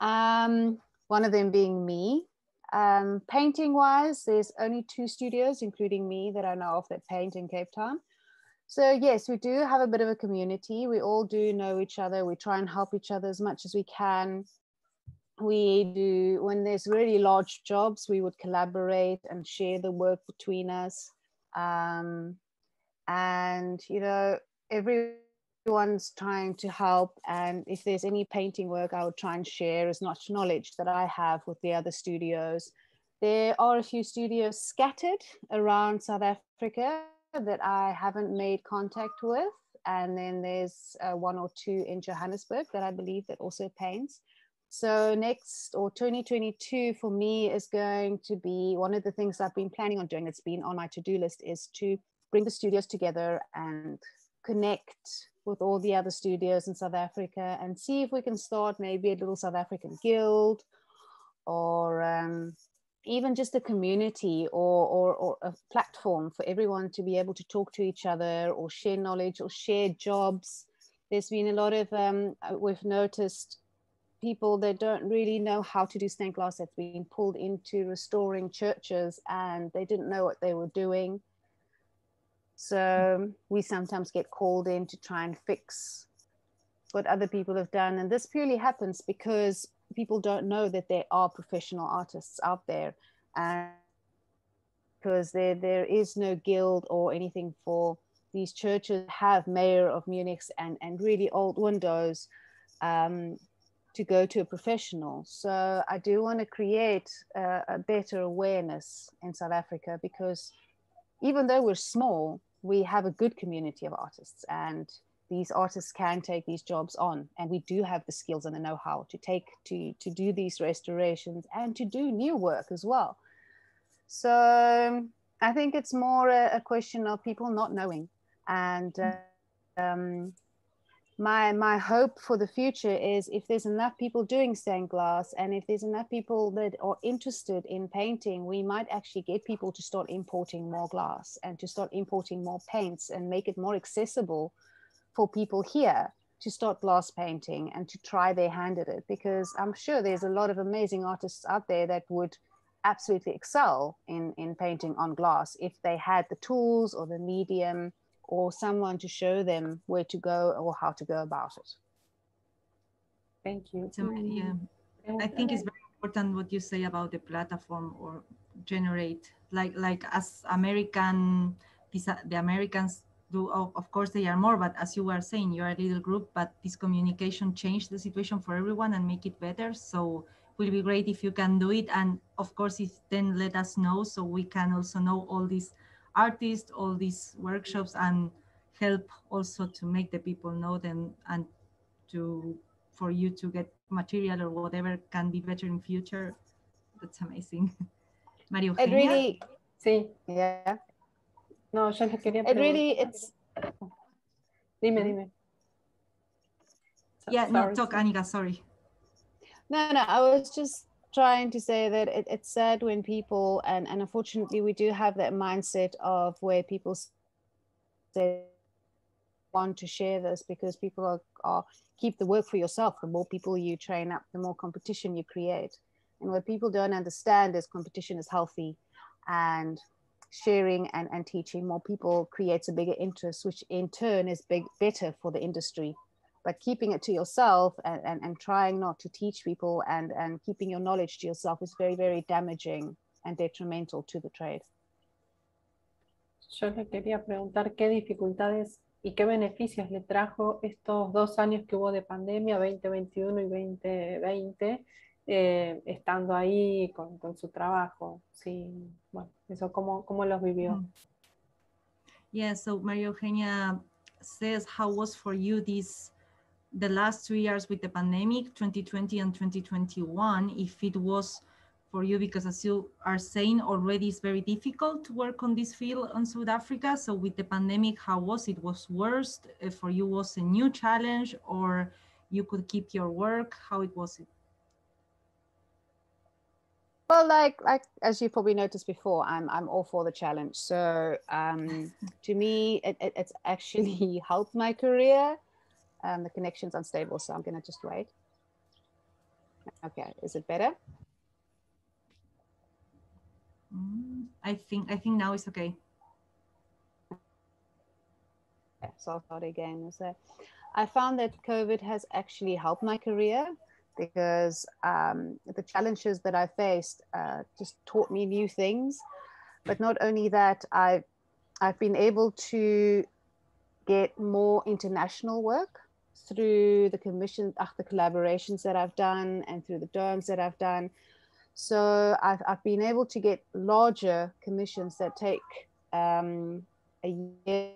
Speaker 2: Um, one of them being me. Um, painting wise, there's only two studios, including me, that I know of that paint in Cape Town. So, yes, we do have a bit of a community. We all do know each other. We try and help each other as much as we can. We do, when there's really large jobs, we would collaborate and share the work between us. Um, and, you know, everyone's trying to help. And if there's any painting work, I would try and share as much knowledge that I have with the other studios. There are a few studios scattered around South Africa that I haven't made contact with. And then there's uh, one or two in Johannesburg that I believe that also paints. So next or 2022 for me is going to be one of the things I've been planning on doing. It's been on my to-do list is to bring the studios together and connect with all the other studios in South Africa and see if we can start maybe a little South African guild or um, even just a community or, or, or, a platform for everyone to be able to talk to each other or share knowledge or share jobs. There's been a lot of, um, we've noticed people that don't really know how to do stained glass that's been pulled into restoring churches and they didn't know what they were doing so we sometimes get called in to try and fix what other people have done. And this purely happens because people don't know that there are professional artists out there. And because there, there is no guild or anything for these churches have Mayer of Munich's and, and really old windows um, to go to a professional. So I do want to create a, a better awareness in South Africa because even though we're small, we have a good community of artists and these artists can take these jobs on and we do have the skills and the know-how to take to to do these restorations and to do new work as well. So i think it's more a, a question of people not knowing and uh, um, my my hope for the future is if there's enough people doing stained glass and if there's enough people that are interested in painting we might actually get people to start importing more glass and to start importing more paints and make it more accessible for people here to start glass painting and to try their hand at it. Because i'm sure there's a lot of amazing artists out there that would absolutely excel in in painting on glass if they had the tools or the medium or someone to show them where to go or how to go about it.
Speaker 3: Thank you.
Speaker 1: So, yeah, um, I think it's very important what you say about the platform or generate like like as American the Americans do of course they are more but as you were saying you're a little group but this communication changed the situation for everyone and make it better so it will be great if you can do it and of course if then let us know so we can also know all these artists, all these workshops, and help also to make the people know them and to for you to get material or whatever can be better in future. That's amazing. Mario.
Speaker 2: It really,
Speaker 3: sí.
Speaker 2: Yeah.
Speaker 3: No, yo les quería
Speaker 2: It really, it's.
Speaker 3: Dime, mm-hmm. dime.
Speaker 1: So, yeah, sorry. no, talk, Anika, sorry.
Speaker 2: No, no, I was just trying to say that it, it's sad when people and, and unfortunately we do have that mindset of where people say want to share this because people are, are keep the work for yourself. The more people you train up the more competition you create. And what people don't understand is competition is healthy and sharing and, and teaching more people creates a bigger interest which in turn is big better for the industry but keeping it to yourself and, and, and trying not to teach people and, and keeping your knowledge to yourself is very, very damaging and detrimental to the trade.
Speaker 3: Yo le quería preguntar qué dificultades y qué beneficios le trajo estos dos años que hubo de pandemia, 2021 y 2020, eh, estando ahí con, con, su trabajo. Sí, bueno, eso cómo, cómo los vivió. Mm.
Speaker 1: Yeah, so Maria Eugenia says, how was for you this the last two years with the pandemic, 2020 and 2021, if it was for you, because as you are saying already, it's very difficult to work on this field on South Africa. So with the pandemic, how was it? Was worse uh, for you? Was a new challenge, or you could keep your work? How it was it?
Speaker 2: Well, like like as you probably noticed before, I'm I'm all for the challenge. So um, to me, it, it, it's actually helped my career um, the connection's unstable, so I'm going to just wait. Okay, is it better?
Speaker 1: Mm, I think I think now it's okay.
Speaker 2: so I'll start again. So I found that COVID has actually helped my career because um, the challenges that I faced uh, just taught me new things. But not only that, I've, I've been able to get more international work through the commission, uh, the collaborations that I've done and through the domes that I've done. So I've, I've been able to get larger commissions that take um, a year.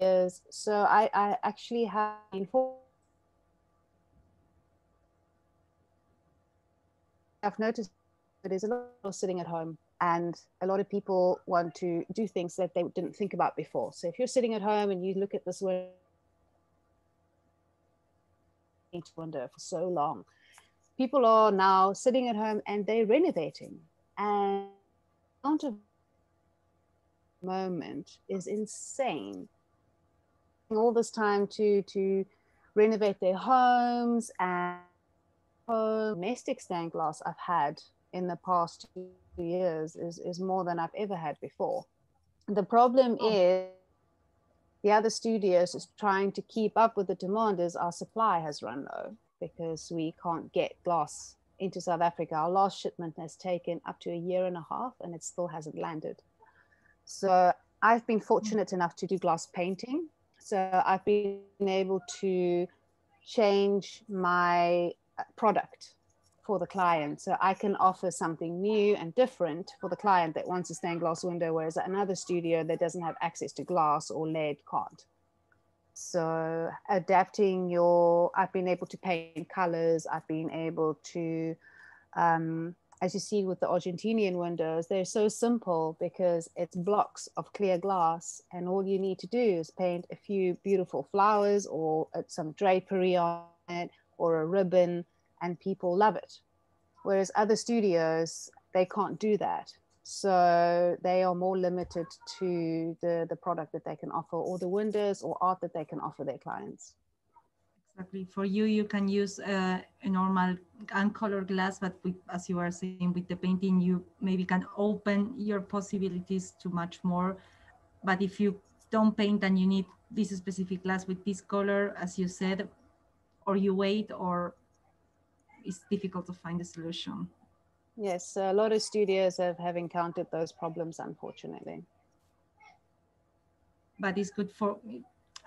Speaker 2: Years. So I, I actually have I've noticed that there's a lot of sitting at home and a lot of people want to do things that they didn't think about before. So if you're sitting at home and you look at this way to wonder for so long. People are now sitting at home and they're renovating. And the amount of moment is insane. All this time to to renovate their homes and home domestic stained glass I've had in the past two years is, is more than I've ever had before. The problem oh. is the other studios is trying to keep up with the demand as our supply has run low because we can't get glass into South Africa. Our last shipment has taken up to a year and a half and it still hasn't landed. So I've been fortunate enough to do glass painting. So I've been able to change my product for the client. So I can offer something new and different for the client that wants a stained glass window, whereas another studio that doesn't have access to glass or lead can't. So adapting your, I've been able to paint colors, I've been able to, um, as you see with the Argentinian windows, they're so simple because it's blocks of clear glass and all you need to do is paint a few beautiful flowers or some drapery on it or a ribbon and people love it. Whereas other studios, they can't do that. So they are more limited to the, the product that they can offer or the windows or art that they can offer their clients.
Speaker 1: Exactly. For you, you can use uh, a normal uncolored glass, but with, as you are saying, with the painting, you maybe can open your possibilities to much more. But if you don't paint and you need this specific glass with this color, as you said, or you wait or it's difficult to find a solution.
Speaker 2: Yes, a lot of studios have, have encountered those problems, unfortunately.
Speaker 1: But it's good for,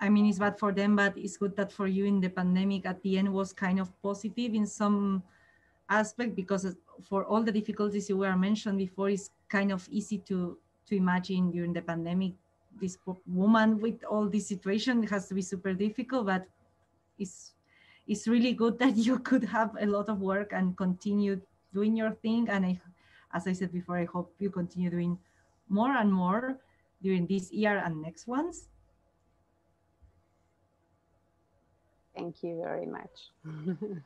Speaker 1: I mean, it's bad for them, but it's good that for you in the pandemic at the end was kind of positive in some aspect because for all the difficulties you were mentioned before, it's kind of easy to to imagine during the pandemic this woman with all this situation has to be super difficult, but it's it's really good that you could have a lot of work and continue doing your thing. And I, as I said before, I hope you continue doing more and more during this year and next ones.
Speaker 2: Thank you very much.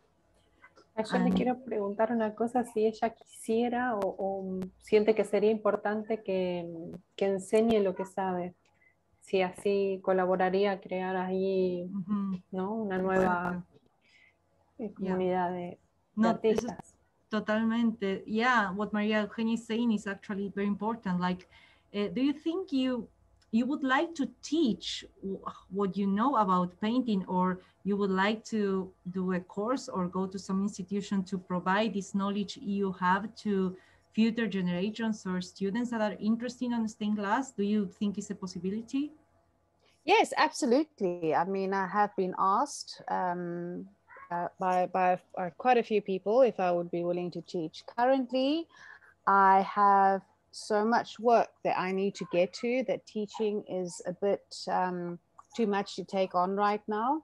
Speaker 3: Yo le quiero preguntar una cosa, si ella quisiera o, o siente que sería importante que, que, enseñe lo que sabe, si así colaboraría a crear ahí uh -huh. ¿no? una nueva comunidad yeah. de, de artistas.
Speaker 1: Totalmente. Yeah, what Maria Eugenia is saying is actually very important. Like, uh, do you think you you would like to teach what you know about painting or you would like to do a course or go to some institution to provide this knowledge you have to future generations or students that are interested in stained glass do you think is a possibility
Speaker 2: yes absolutely i mean i have been asked um, by, by quite a few people if I would be willing to teach. Currently, I have so much work that I need to get to that teaching is a bit um, too much to take on right now.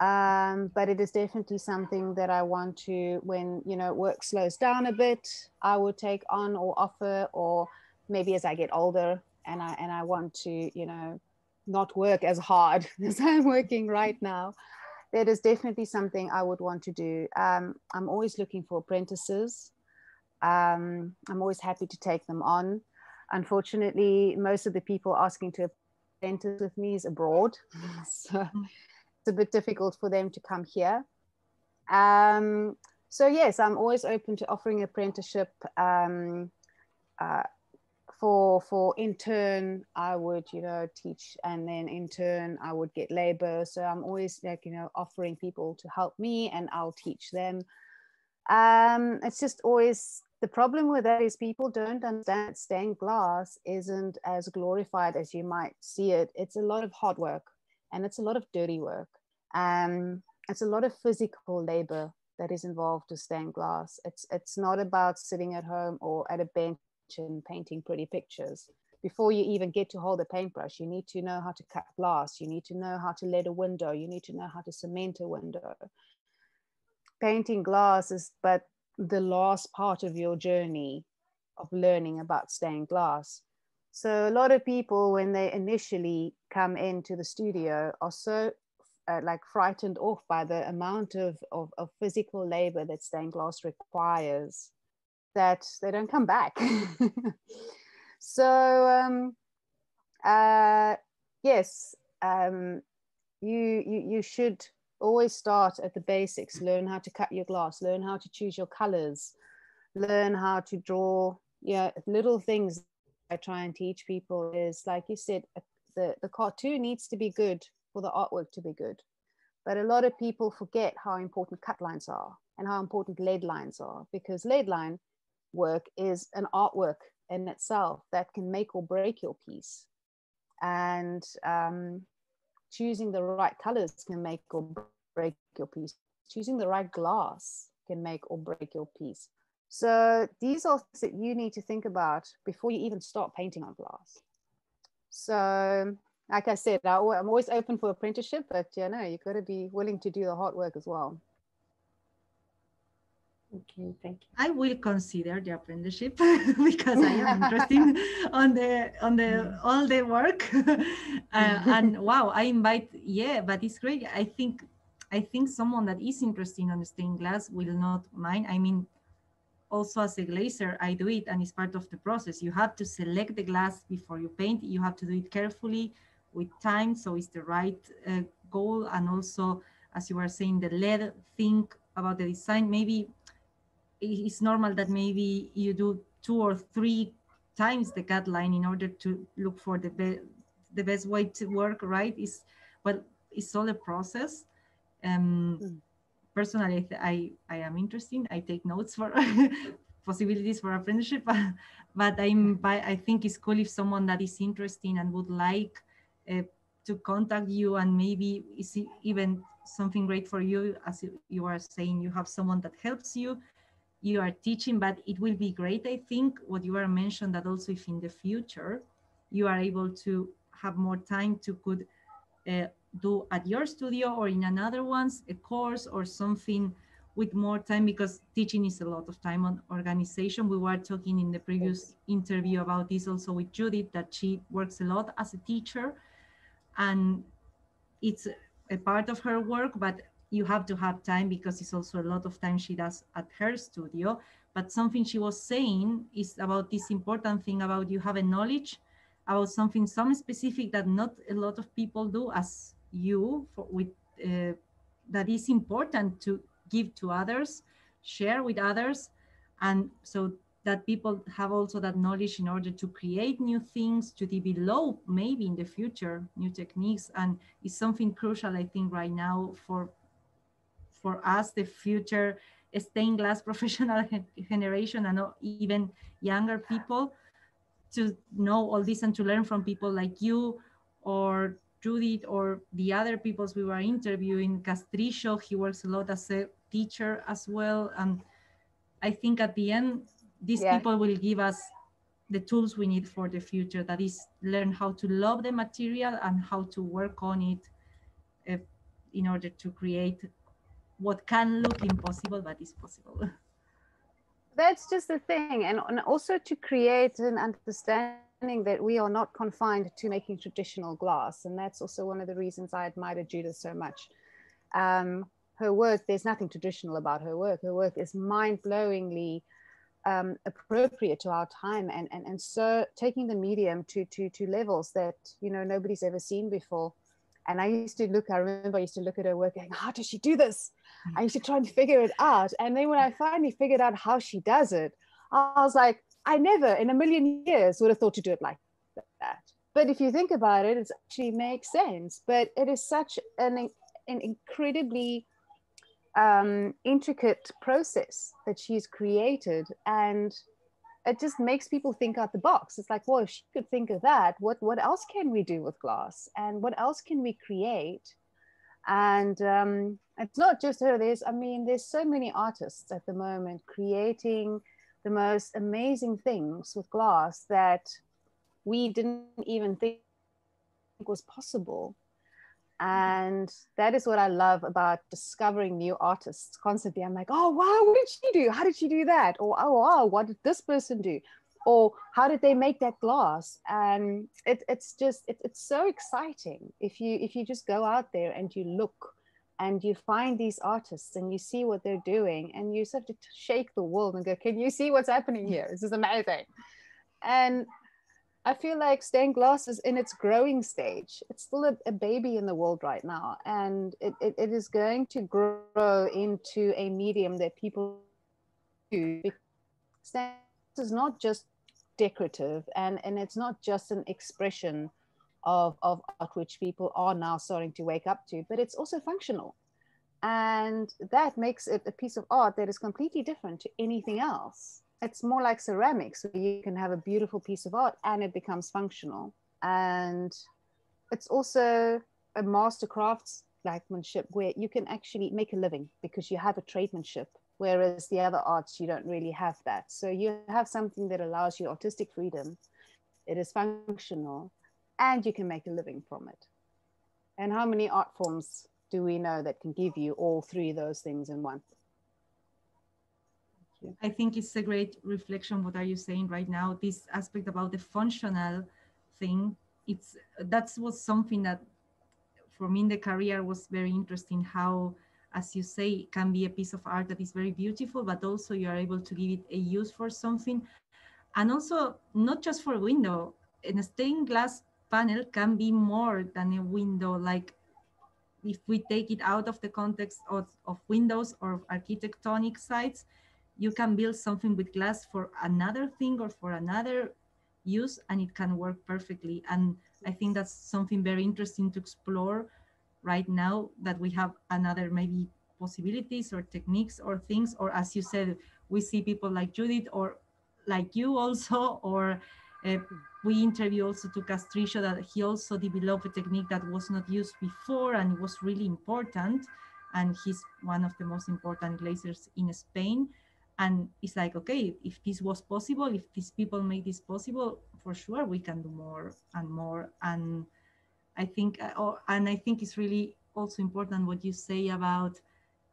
Speaker 2: Um, but it is definitely something that I want to, when you know work slows down a bit, I will take on or offer, or maybe as I get older and I and I want to, you know, not work as hard as I'm working right now that is definitely something I would want to do. Um, I'm always looking for apprentices. Um, I'm always happy to take them on. Unfortunately, most of the people asking to apprentice with me is abroad. so it's a bit difficult for them to come here. Um, so yes, I'm always open to offering apprenticeship. Um, uh, for for intern i would you know teach and then intern i would get labor. So i'm always like you know offering people to help me and i'll teach them. Um it's just always the problem with that is people don't understand stained glass isn't as glorified as you might see it. It's a lot of hard work and it's a lot of dirty work. Um it's a lot of physical labor that is involved with stained glass. It's it's not about sitting at home or at a bench and painting pretty pictures. Before you even get to hold a paintbrush, you need to know how to cut glass, you need to know how to lead a window, you need to know how to cement a window. Painting glass is but the last part of your journey of learning about stained glass. So a lot of people, when they initially come into the studio, are so uh, like frightened off by the amount of, of, of physical labor that stained glass requires that they don't come back. so um, uh, yes, um, you, you you should always start at the basics. Learn how to cut your glass. Learn how to choose your colors. Learn how to draw. Yeah, little things I try and teach people is like you said, the the cartoon needs to be good for the artwork to be good. But a lot of people forget how important cut lines are and how important lead lines are because lead line work is an artwork in itself that can make or break your piece. And um, choosing the right colors can make or break your piece. Choosing the right glass can make or break your piece. So these are things that you need to think about before you even start painting on glass. So like I said, I, am always open for apprenticeship, but you know, you've got to be willing to do the hard work as well.
Speaker 3: Okay, thank you.
Speaker 1: I will consider the apprenticeship because I am interested on the on the mm. all the work. uh, and wow, I invite yeah, but it's great. I think I think someone that is interested on stained glass will not mind. I mean, also as a glazer, I do it and it's part of the process. You have to select the glass before you paint. You have to do it carefully with time, so it's the right uh, goal. And also, as you were saying, the lead. Think about the design. Maybe it's normal that maybe you do two or three times the cut line in order to look for the best the best way to work right? Is but it's all a process. Um mm. personally i i am interested i take notes for possibilities for apprenticeship but i'm i think it's cool if someone that is interested and would like uh, to contact you and maybe it's even something great for you. As you are saying you have someone that helps you you are teaching, but it will be great, I think, what you are mentioned that also if in the future you are able to have more time to could uh, do at your studio or in another one's a course or something with more time because teaching is a lot of time on organization. We were talking in the previous interview about this also with Judith that she works a lot as a teacher and it's a part of her work, but you have to have time because it's also a lot of time she does at her studio. But something she was saying is about this important thing about you have a knowledge about something some specific that not a lot of people do as you for, with uh, that is important to give to others, share with others, and so that people have also that knowledge in order to create new things, to develop maybe in the future new techniques, and it's something crucial I think right now for for us, the future stained glass professional generation and even younger people to know all this and to learn from people like you or Judith or the other peoples we were interviewing, Castrillo, he works a lot as a teacher as well. And I think at the end, these yeah. people will give us the tools we need for the future. That is learn how to love the material and how to work on it uh, in order to create what can look impossible but is possible.
Speaker 2: That's just the thing. And, and also to create an understanding that we are not confined to making traditional glass. And that's also one of the reasons i admire judith so much. Um, her work there's nothing traditional about her work. Her work is mind-blowingly um, appropriate to our time and, and and so taking the medium to to to levels that you know nobody's ever seen before and I used to look, I remember I used to look at her work going, how does she do this? Mm. I used to try and figure it out. And then when I finally figured out how she does it, I was like, I never in a million years would have thought to do it like that. But if you think about it, it actually makes sense. But it is such an, an incredibly um, intricate process that she's created. And it just makes people think out the box. It's like, well, if she could think of that, what what else can we do with glass, and what else can we create? And um, it's not just her. There's, I mean, there's so many artists at the moment creating the most amazing things with glass that we didn't even think was possible. Mm-hmm. And that is what I love about discovering new artists constantly. I'm like, oh, wow, what did she do? How did she do that? Or, oh, wow, what did this person do? Or how did they make that glass? And it, it's just, it, it's so exciting if you, if you just go out there and you look and you find these artists and you see what they're doing and you sort of shake the world and go, can you see what's happening here? This is amazing. And I feel like stained glass is in its growing stage. It's still a, a baby in the world right now, and it, it, it is going to grow into a medium that people do. Stained is not just decorative, and, and it's not just an expression of, of art which people are now starting to wake up to, but it's also functional. And that makes it a piece of art that is completely different to anything else it's more like ceramics where you can have a beautiful piece of art and it becomes functional. And it's also a master crafts craftsmanship where you can actually make a living because you have a tradesmanship whereas the other arts you don't really have that. So you have something that allows you artistic freedom it is functional and you can make a living from it. And how many art forms do we know that can give you all three of those things in one
Speaker 1: I think it's a great reflection. What are you saying right now? This aspect about the functional thing. It's that was something that for me in the career was very interesting. How, as you say, it can be a piece of art that is very beautiful, but also you are able to give it a use for something, and also not just for a window. A stained glass panel can be more than a window. Like if we take it out of the context of, of windows or architectonic sites, you can build something with glass for another thing or for another use and it can work perfectly. And i think that's something very interesting to explore right now that we have another maybe possibilities or techniques or things or as you said we see people like judith or like you also or uh, we interview also to Castrillo that he also developed a technique that was not used before and it was really important and he's one of the most important glazers in Spain and it's like okay if this was possible if these people made this possible for sure we can do more and more. And i think uh, oh, and i think it's really also important what you say about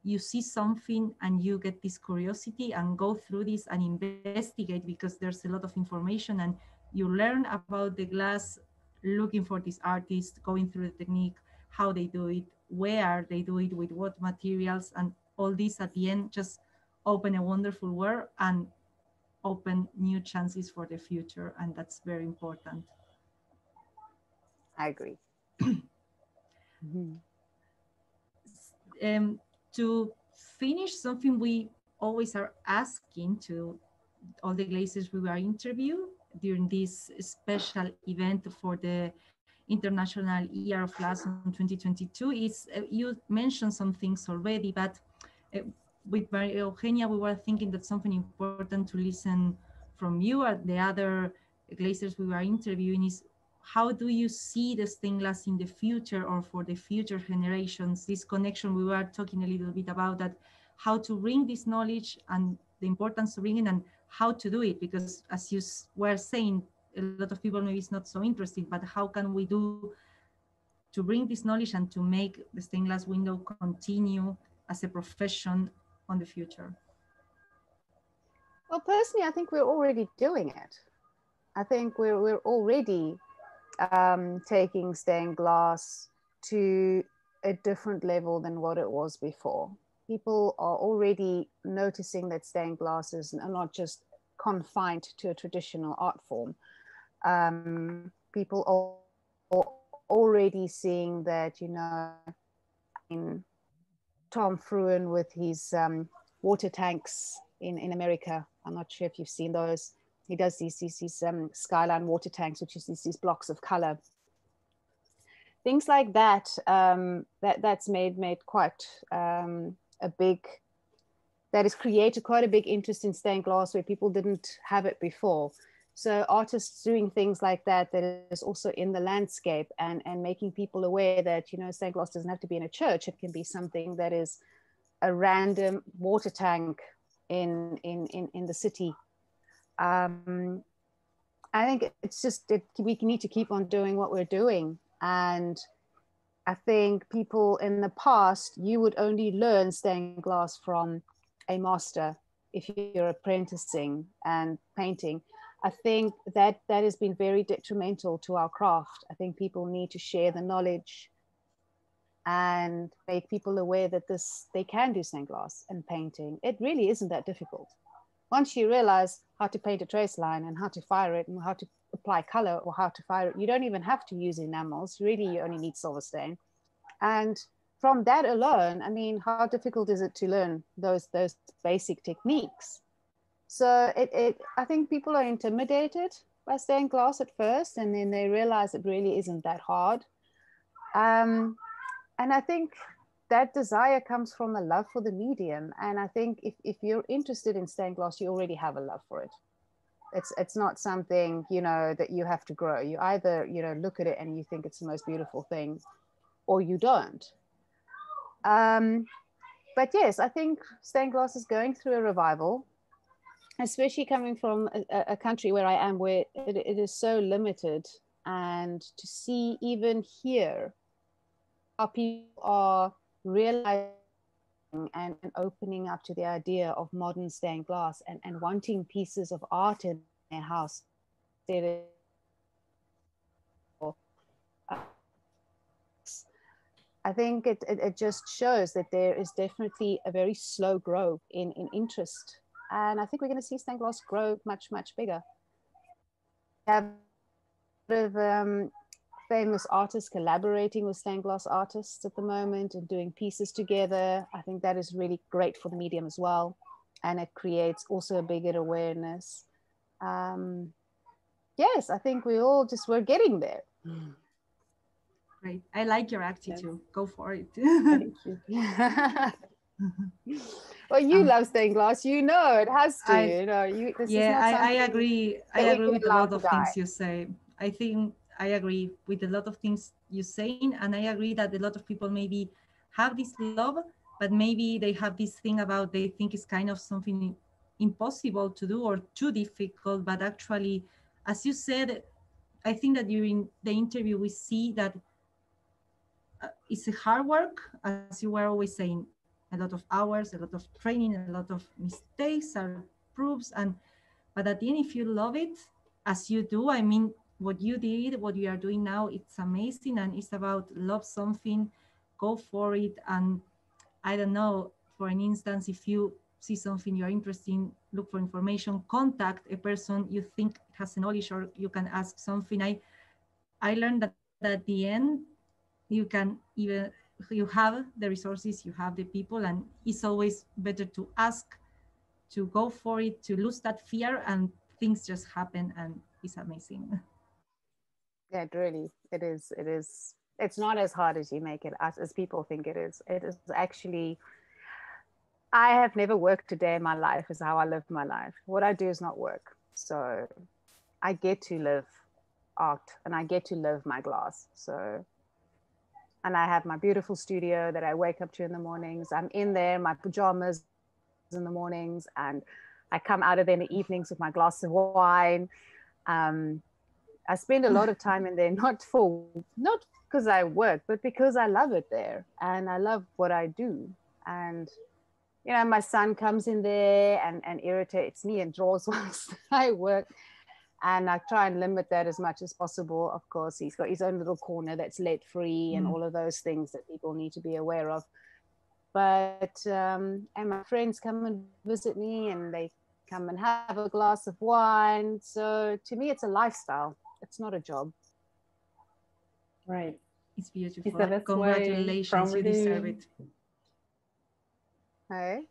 Speaker 1: you see something and you get this curiosity and go through this and investigate because there's a lot of information and you learn about the glass looking for this artist going through the technique how they do it where they do it with what materials and all this at the end just open a wonderful world and open new chances for the future. And that's very important.
Speaker 2: I agree.
Speaker 1: mm-hmm. um, to finish, something we always are asking to all the glaziers we were interviewed during this special event for the International Year of Glass in 2022 is uh, you mentioned some things already, but uh, with Maria Eugenia, we were thinking that something important to listen from you and the other glaziers we were interviewing is how do you see the stained glass in the future or for the future generations? This connection we were talking a little bit about that, how to bring this knowledge and the importance of bringing and how to do it. Because as you were saying, a lot of people maybe it's not so interesting, but how can we do to bring this knowledge and to make the stained glass window continue as a profession on the future?
Speaker 2: Well, personally, I think we're already doing it. I think we're, we're already um, taking stained glass to a different level than what it was before. People are already noticing that stained glasses are not just confined to a traditional art form. Um, people are, are already seeing that, you know, in Tom Fruin with his um, water tanks in, in America. I'm not sure if you've seen those. He does these, these, these um, skyline water tanks, which is these, these blocks of color. Things like that, um, that that's made, made quite um, a big, that has created quite a big interest in stained glass where people didn't have it before. So artists doing things like that, that is also in the landscape and, and making people aware that, you know, stained glass doesn't have to be in a church. It can be something that is a random water tank in, in, in, in the city. Um, I think it's just, it, we need to keep on doing what we're doing. And I think people in the past, you would only learn stained glass from a master if you're apprenticing and painting I think that that has been very detrimental to our craft. I think people need to share the knowledge and make people aware that this they can do stained glass and painting. It really isn't that difficult. Once you realize how to paint a trace line and how to fire it and how to apply color or how to fire it, you don't even have to use enamels. Really, you only need silver stain. And from that alone, I mean, how difficult is it to learn those those basic techniques? So it, it, I think people are intimidated by stained glass at first, and then they realize it really isn't that hard. Um, and I think that desire comes from a love for the medium. And I think if, if you're interested in stained glass, you already have a love for it. It's, it's not something, you know, that you have to grow. You either, you know, look at it and you think it's the most beautiful thing or you don't. Um, but yes, I think stained glass is going through a revival, especially coming from a, a country where I am, where it, it is so limited. And to see even here how people are realizing and, opening up to the idea of modern stained glass and, and wanting pieces of art in their house. I think it, it, it, just shows that there is definitely a very slow growth in, in interest. And I think we're going to see stained glass grow much, much bigger. We have of um, famous artists collaborating with stained glass artists at the moment and doing pieces together. I think that is really great for the medium as well. And it creates also a bigger awareness. Um, yes, I think we all just, we're getting there.
Speaker 1: Great. I like your attitude. Yes. Go for it.
Speaker 2: Thank you. well, you um, love stained glass. You know it has to. I, you know, you,
Speaker 1: yeah, I, I, agree. I agree with a lot of things you say. I think I agree with a lot of things you're saying, and I agree that a lot of people maybe have this love, but maybe they have this thing about they think it's kind of something impossible to do or too difficult. But actually, as you said, I think that during the interview we see that uh, it's a hard work, as you were always saying, a lot of hours, a lot of training, a lot of mistakes are proofs. And but at the end, if you love it as you do, I mean, what you did, what you are doing now, it's amazing. And it's about love something, go for it. And I don't know, for an instance, if you see something you're interested in, look for information, contact a person you think has knowledge or you can ask something. I I learned that, that at the end, you can even you have the resources you have the people and it's always better to ask to go for it to lose that fear and things just happen and it's amazing.
Speaker 2: Yeah it really it is it is it's not as hard as you make it as, as people think it is. It is actually i have never worked a day in my life is how i live my life. What i do is not work. So i get to live art and i get to live my glass. So and I have my beautiful studio that I wake up to in the mornings. I'm in there, in my pajamas in the mornings, and I come out of there in the evenings with my glass of wine. Um, I spend a lot of time in there, not for not because I work, but because I love it there and I love what I do. And you know, my son comes in there and, and irritates me and draws whilst I work and I try and limit that as much as possible. Of course, he's got his own little corner that's lead free and mm. all of those things that people need to be aware of. But um, and my friends come and visit me, and they come and have a glass of wine. So to me, it's a lifestyle. It's not a job.
Speaker 3: Right.
Speaker 1: It's beautiful. It's the best Congratulations, you deserve it.
Speaker 2: Hey.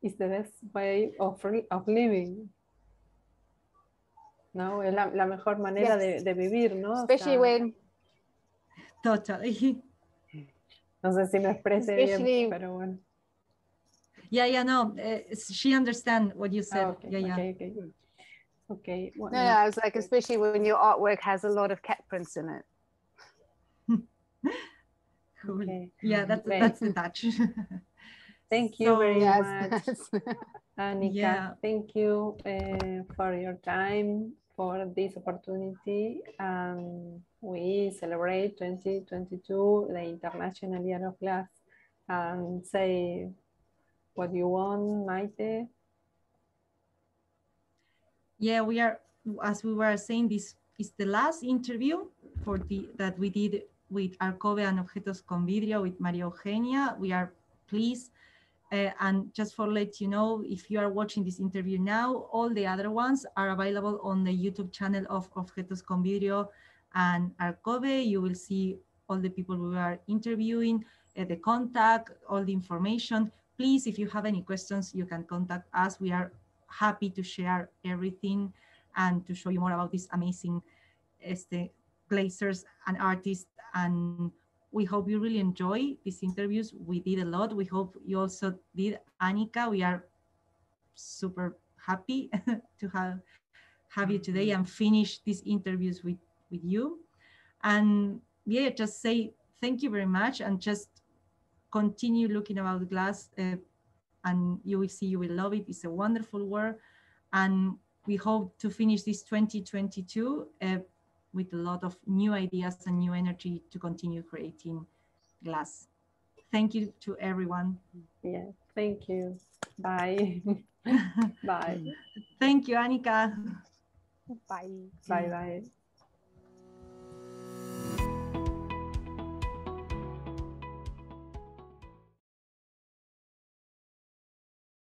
Speaker 3: It's the best way of, of living. ¿No? Es la, la mejor manera yes. de, de, vivir, ¿no?
Speaker 2: Especially o sea, when...
Speaker 1: Totally.
Speaker 3: No sé si me expresé Especially... bien, pero bueno.
Speaker 1: Yeah, yeah, no, uh, she understand what you said.
Speaker 3: Oh, okay,
Speaker 1: yeah, yeah.
Speaker 3: Okay, okay, good. Okay.
Speaker 2: Well, no, no, I was like, especially when your artwork has a lot of cat prints in it.
Speaker 1: cool. Okay. Yeah, that's that's the touch.
Speaker 3: Thank you so, very yes. much, Anika. Yeah. Thank you uh, for your time for this opportunity. Um, we celebrate 2022, the International Year of Glass. And say what you want, Maite.
Speaker 1: Yeah, we are, as we were saying, this is the last interview for the that we did with Arcove and Objetos con Vidrio with Maria Eugenia. We are pleased uh, and just for let you know, if you are watching this interview now, all the other ones are available on the YouTube channel of Objetos con Vidrio and Arcove. You will see all the people we are interviewing, uh, the contact, all the information. Please, if you have any questions, you can contact us. We are happy to share everything and to show you more about these amazing este, glazers and artists and we hope you really enjoy these interviews. We did a lot. We hope you also did, Anika. We are super happy to have have you today and finish these interviews with with you. And yeah, just say thank you very much and just continue looking about the glass uh, and you will see you will love it. It's a wonderful work. And we hope to finish this 2022 uh, with a lot of new ideas and new energy to continue creating glass. Thank you to everyone.
Speaker 3: Yeah, thank you. Bye. bye.
Speaker 1: Thank you, Anika.
Speaker 2: Bye.
Speaker 3: Bye bye.